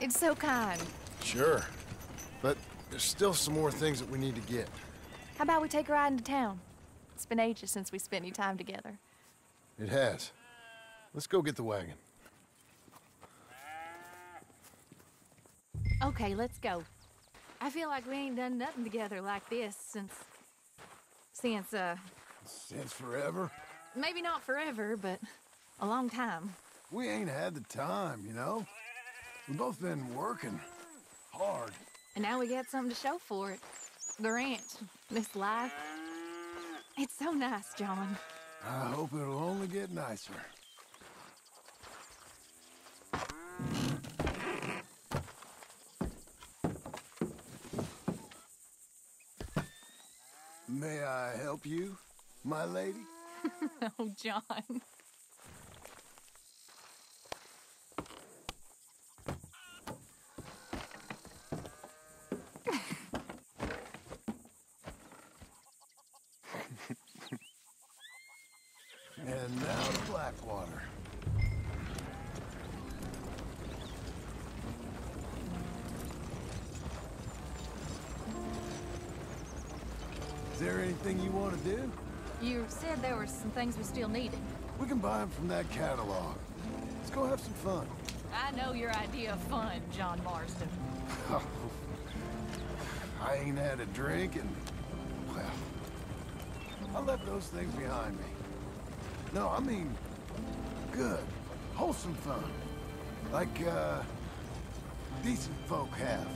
It's so kind. Sure. But there's still some more things that we need to get. How about we take a ride into town? It's been ages since we spent any time together. It has. Let's go get the wagon. Okay, let's go. I feel like we ain't done nothing together like this since. since, uh. Since forever? Maybe not forever, but a long time. We ain't had the time, you know? We've both been working hard. And now we got something to show for it. The ranch, this life. It's so nice, John. I hope it'll only get nicer. May I help you, my lady? oh, John. Some things we still needed. We can buy them from that catalog. Let's go have some fun. I know your idea of fun, John Marston. I ain't had a drink and, well, I left those things behind me. No, I mean, good, wholesome fun. Like, uh, decent folk have,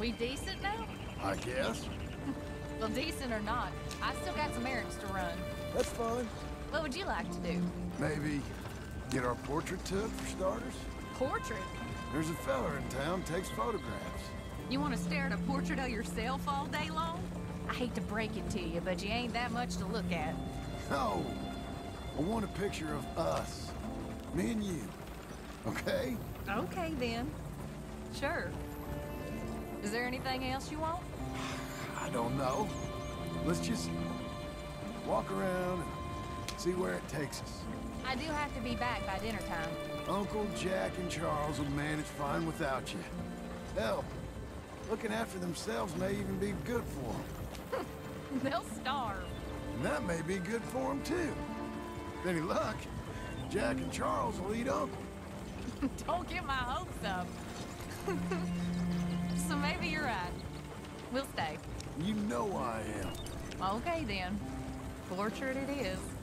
We decent now? I guess. Well, decent or not, I still got some errands to run. That's fine. What would you like to do? Maybe get our portrait took for starters? Portrait? There's a fella in town takes photographs. You want to stare at a portrait of yourself all day long? I hate to break it to you, but you ain't that much to look at. No, I want a picture of us. Me and you. Okay? Okay, then. Sure. Is there anything else you want? I don't know. Let's just walk around and see where it takes us. I do have to be back by dinner time. Uncle Jack and Charles will manage fine without you. Hell, looking after themselves may even be good for them. They'll starve. And that may be good for them, too. With any luck, Jack and Charles will eat Uncle. Don't get my hopes up. so maybe you're right. We'll stay. You know I am. Okay then. Portrait it is.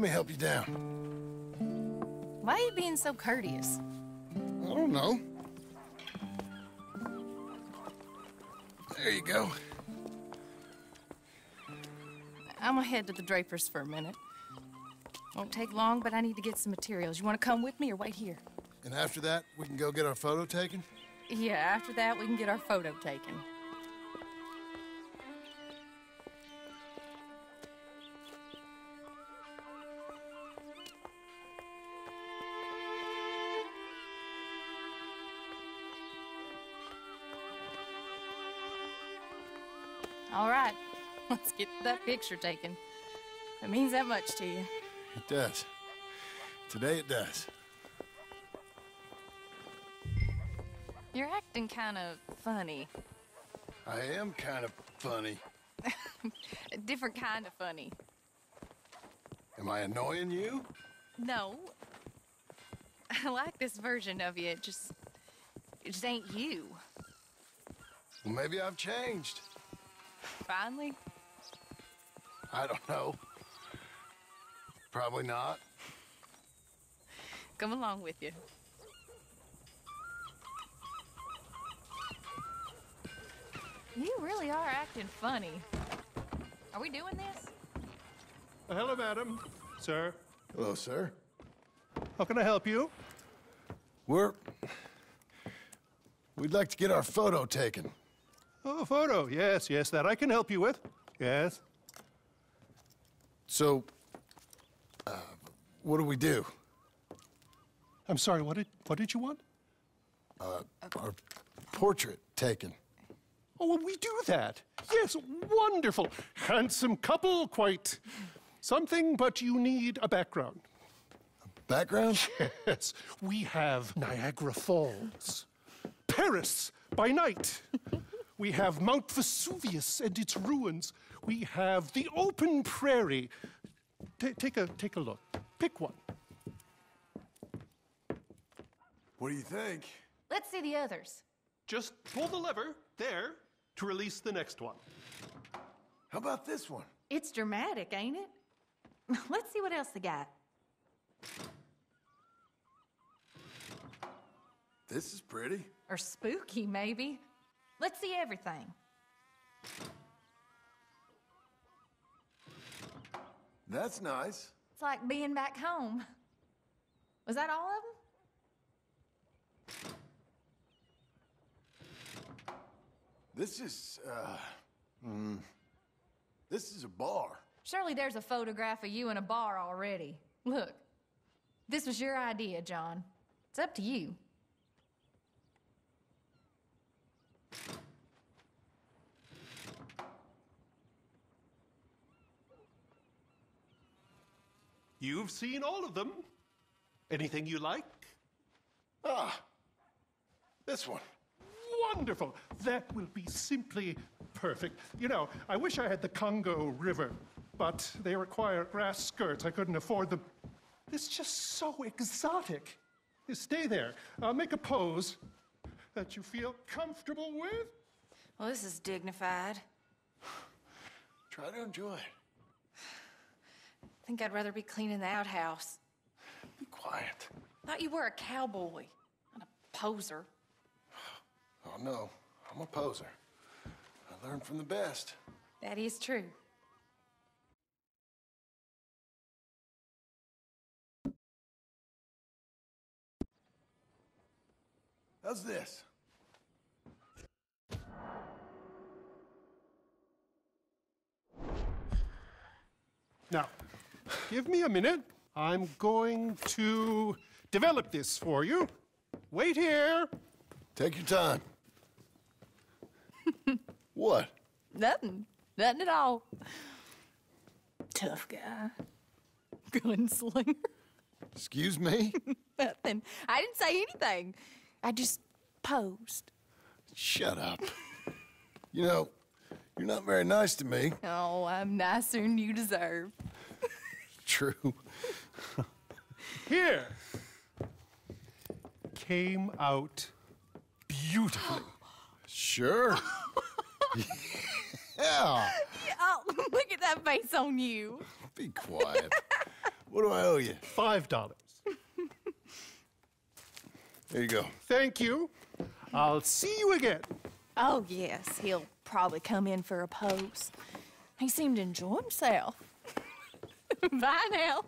Let me help you down. Why are you being so courteous? I don't know. There you go. I'm gonna head to the Drapers for a minute. Won't take long, but I need to get some materials. You wanna come with me or wait here? And after that, we can go get our photo taken? Yeah, after that, we can get our photo taken. All right, let's get that picture taken. It means that much to you. It does. Today it does. You're acting kind of funny. I am kind of funny. A different kind of funny. Am I annoying you? No. I like this version of you. It just. It just ain't you. Well, maybe I've changed. Finally? I don't know. Probably not. Come along with you. You really are acting funny. Are we doing this? Uh, hello, madam. Sir. Hello, sir. How can I help you? We're. We'd like to get our photo taken. Oh, photo. Yes, yes, that I can help you with. Yes. So, uh, what do we do? I'm sorry, what did, what did you want? Uh, our portrait taken. Oh, well, we do that. Yes, wonderful. Handsome couple, quite something, but you need a background. Background? Yes. We have Niagara Falls, Paris by night. We have Mount Vesuvius and its ruins. We have the open prairie. Ta take a take a look. Pick one. What do you think? Let's see the others. Just pull the lever there to release the next one. How about this one? It's dramatic, ain't it? Let's see what else they got. This is pretty. Or spooky, maybe. Let's see everything. That's nice. It's like being back home. Was that all of them? This is, uh, mm, this is a bar. Surely there's a photograph of you in a bar already. Look, this was your idea, John. It's up to you. You've seen all of them. Anything you like? Ah, this one. Wonderful. That will be simply perfect. You know, I wish I had the Congo River, but they require grass skirts. I couldn't afford them. It's just so exotic. You stay there. I'll make a pose that you feel comfortable with. Well, this is dignified. Try to enjoy it. I think I'd rather be cleaning the outhouse. Be quiet. Thought you were a cowboy, not a poser. Oh, no. I'm a poser. I learned from the best. That is true. How's this? Now, give me a minute. I'm going to develop this for you. Wait here. Take your time. what? Nothing. Nothing at all. Tough guy. Gunslinger. Excuse me? Nothing. I didn't say anything. I just posed. Shut up. You know, you're not very nice to me. Oh, I'm nicer than you deserve. True. Here. Came out beautifully. Sure. yeah. Oh, look at that face on you. Be quiet. what do I owe you? Five dollars. There you go. Thank you. I'll see you again. Oh, yes. He'll probably come in for a pose. He seemed to enjoy himself. Bye now.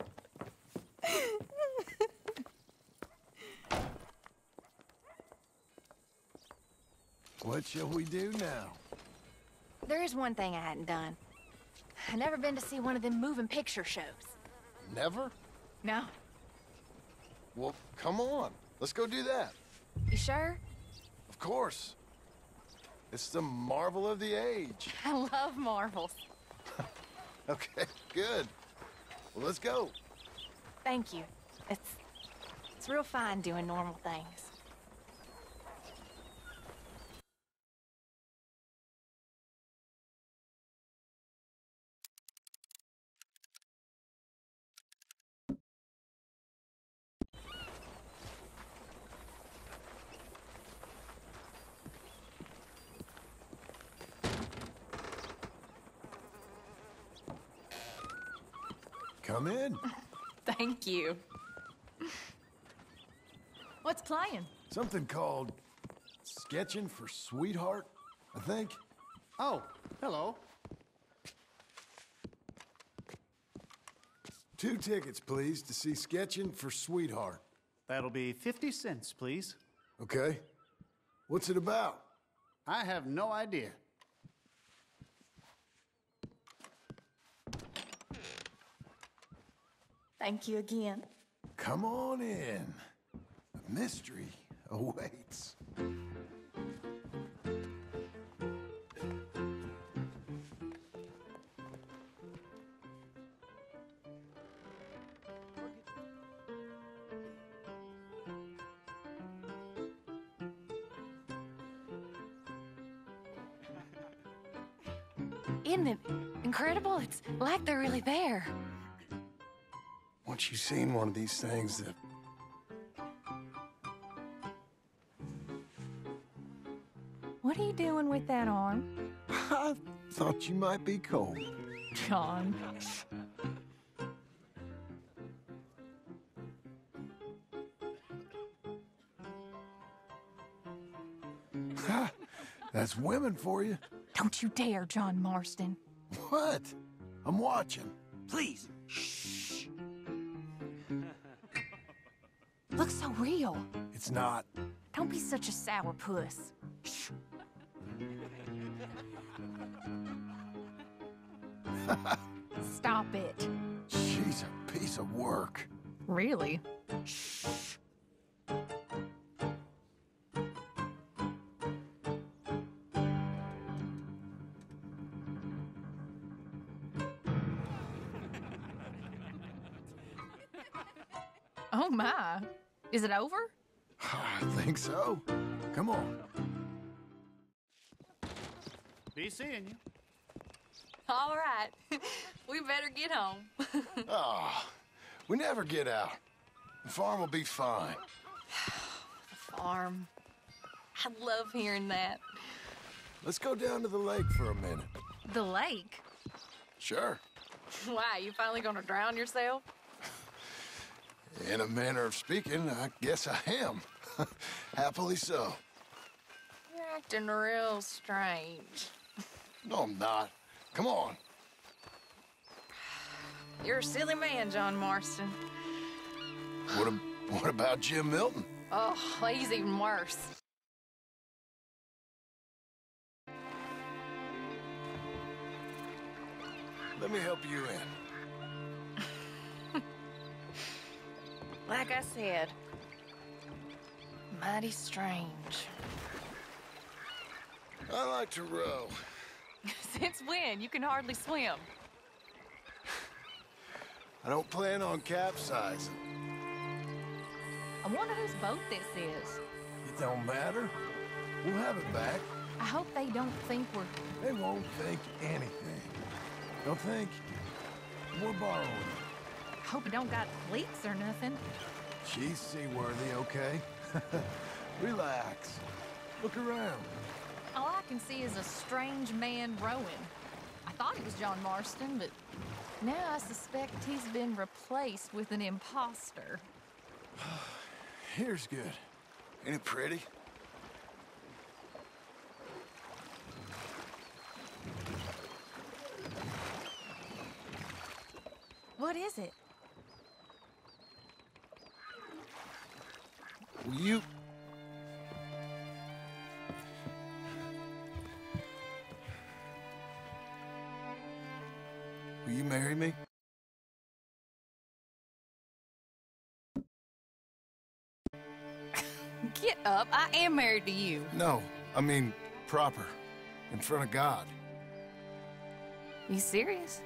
What shall we do now? There is one thing I hadn't done. I've never been to see one of them moving picture shows. Never? No. Well, come on. Let's go do that. You sure? Of course. It's the marvel of the age. I love marvels. Okay, good. Well, let's go. Thank you. It's it's real fine doing normal things. Come in. Thank you. What's playing? Something called Sketching for Sweetheart, I think. Oh, hello. Two tickets, please, to see Sketching for Sweetheart. That'll be 50 cents, please. Okay. What's it about? I have no idea. Thank you again. Come on in. A mystery awaits. Isn't it incredible? It's like they're really there. Once you've seen one of these things, the What are you doing with that arm? I thought you might be cold. John. That's women for you. Don't you dare, John Marston. What? I'm watching. Please. Looks so real. It's not. Don't be such a sourpuss. Stop it. She's a piece of work. Really? Is it over? I think so. Come on. Be seeing you. All right. we better get home. Ah, we never get out. The farm will be fine. The farm. I love hearing that. Let's go down to the lake for a minute. The lake? Sure. Why, you finally gonna drown yourself? In a manner of speaking, I guess I am. Happily so. You're acting real strange. No, I'm not. Come on. You're a silly man, John Marston. What, ab- what about Jim Milton? Oh, he's even worse. Let me help you in. Like I said, mighty strange. I like to row. Since when? You can hardly swim. I don't plan on capsizing. I wonder whose boat this is. It don't matter. We'll have it back. I hope they don't think we're. They won't think anything. They'll think. We're borrowing. Hope it don't got leaks or nothing. She's seaworthy, okay? Relax. Look around. All I can see is a strange man rowing. I thought it was John Marston, but now I suspect he's been replaced with an imposter. Here's good. Ain't it pretty? What is it? Will you... Will you marry me? Get up. I am married to you. No, I mean proper. In front of God. You serious?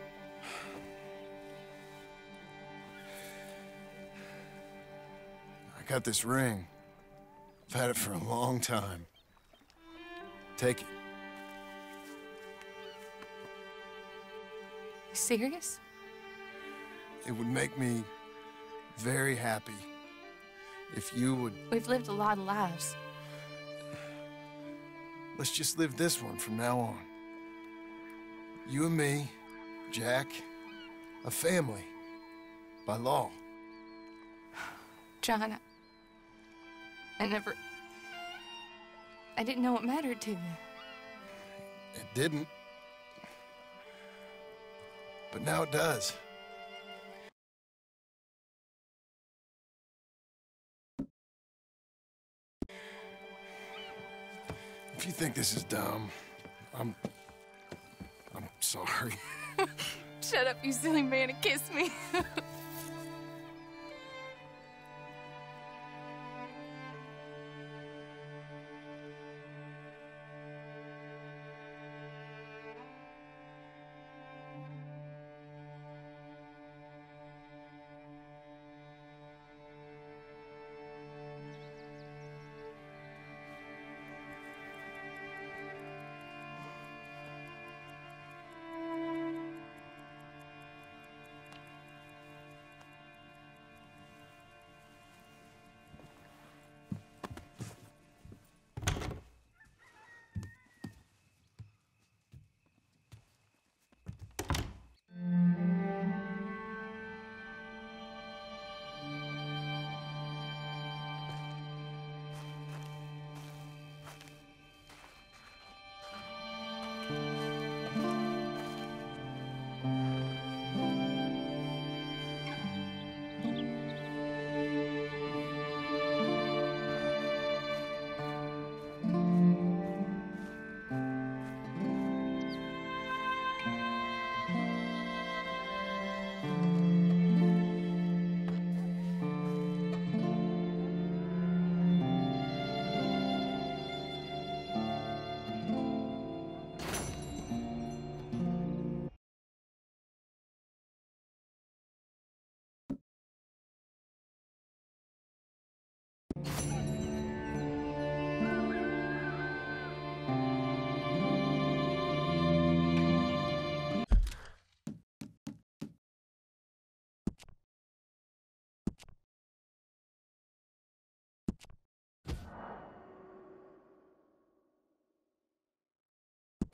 I got this ring. I've had it for a long time. Take it. You serious? It would make me very happy if you would. We've lived a lot of lives. Let's just live this one from now on. You and me, Jack, a family. By law. John, I, I never. I didn't know it mattered to you. It didn't. But now it does. If you think this is dumb, I'm. I'm sorry. Shut up, you silly man, and kiss me.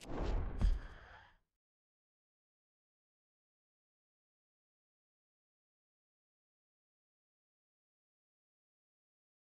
you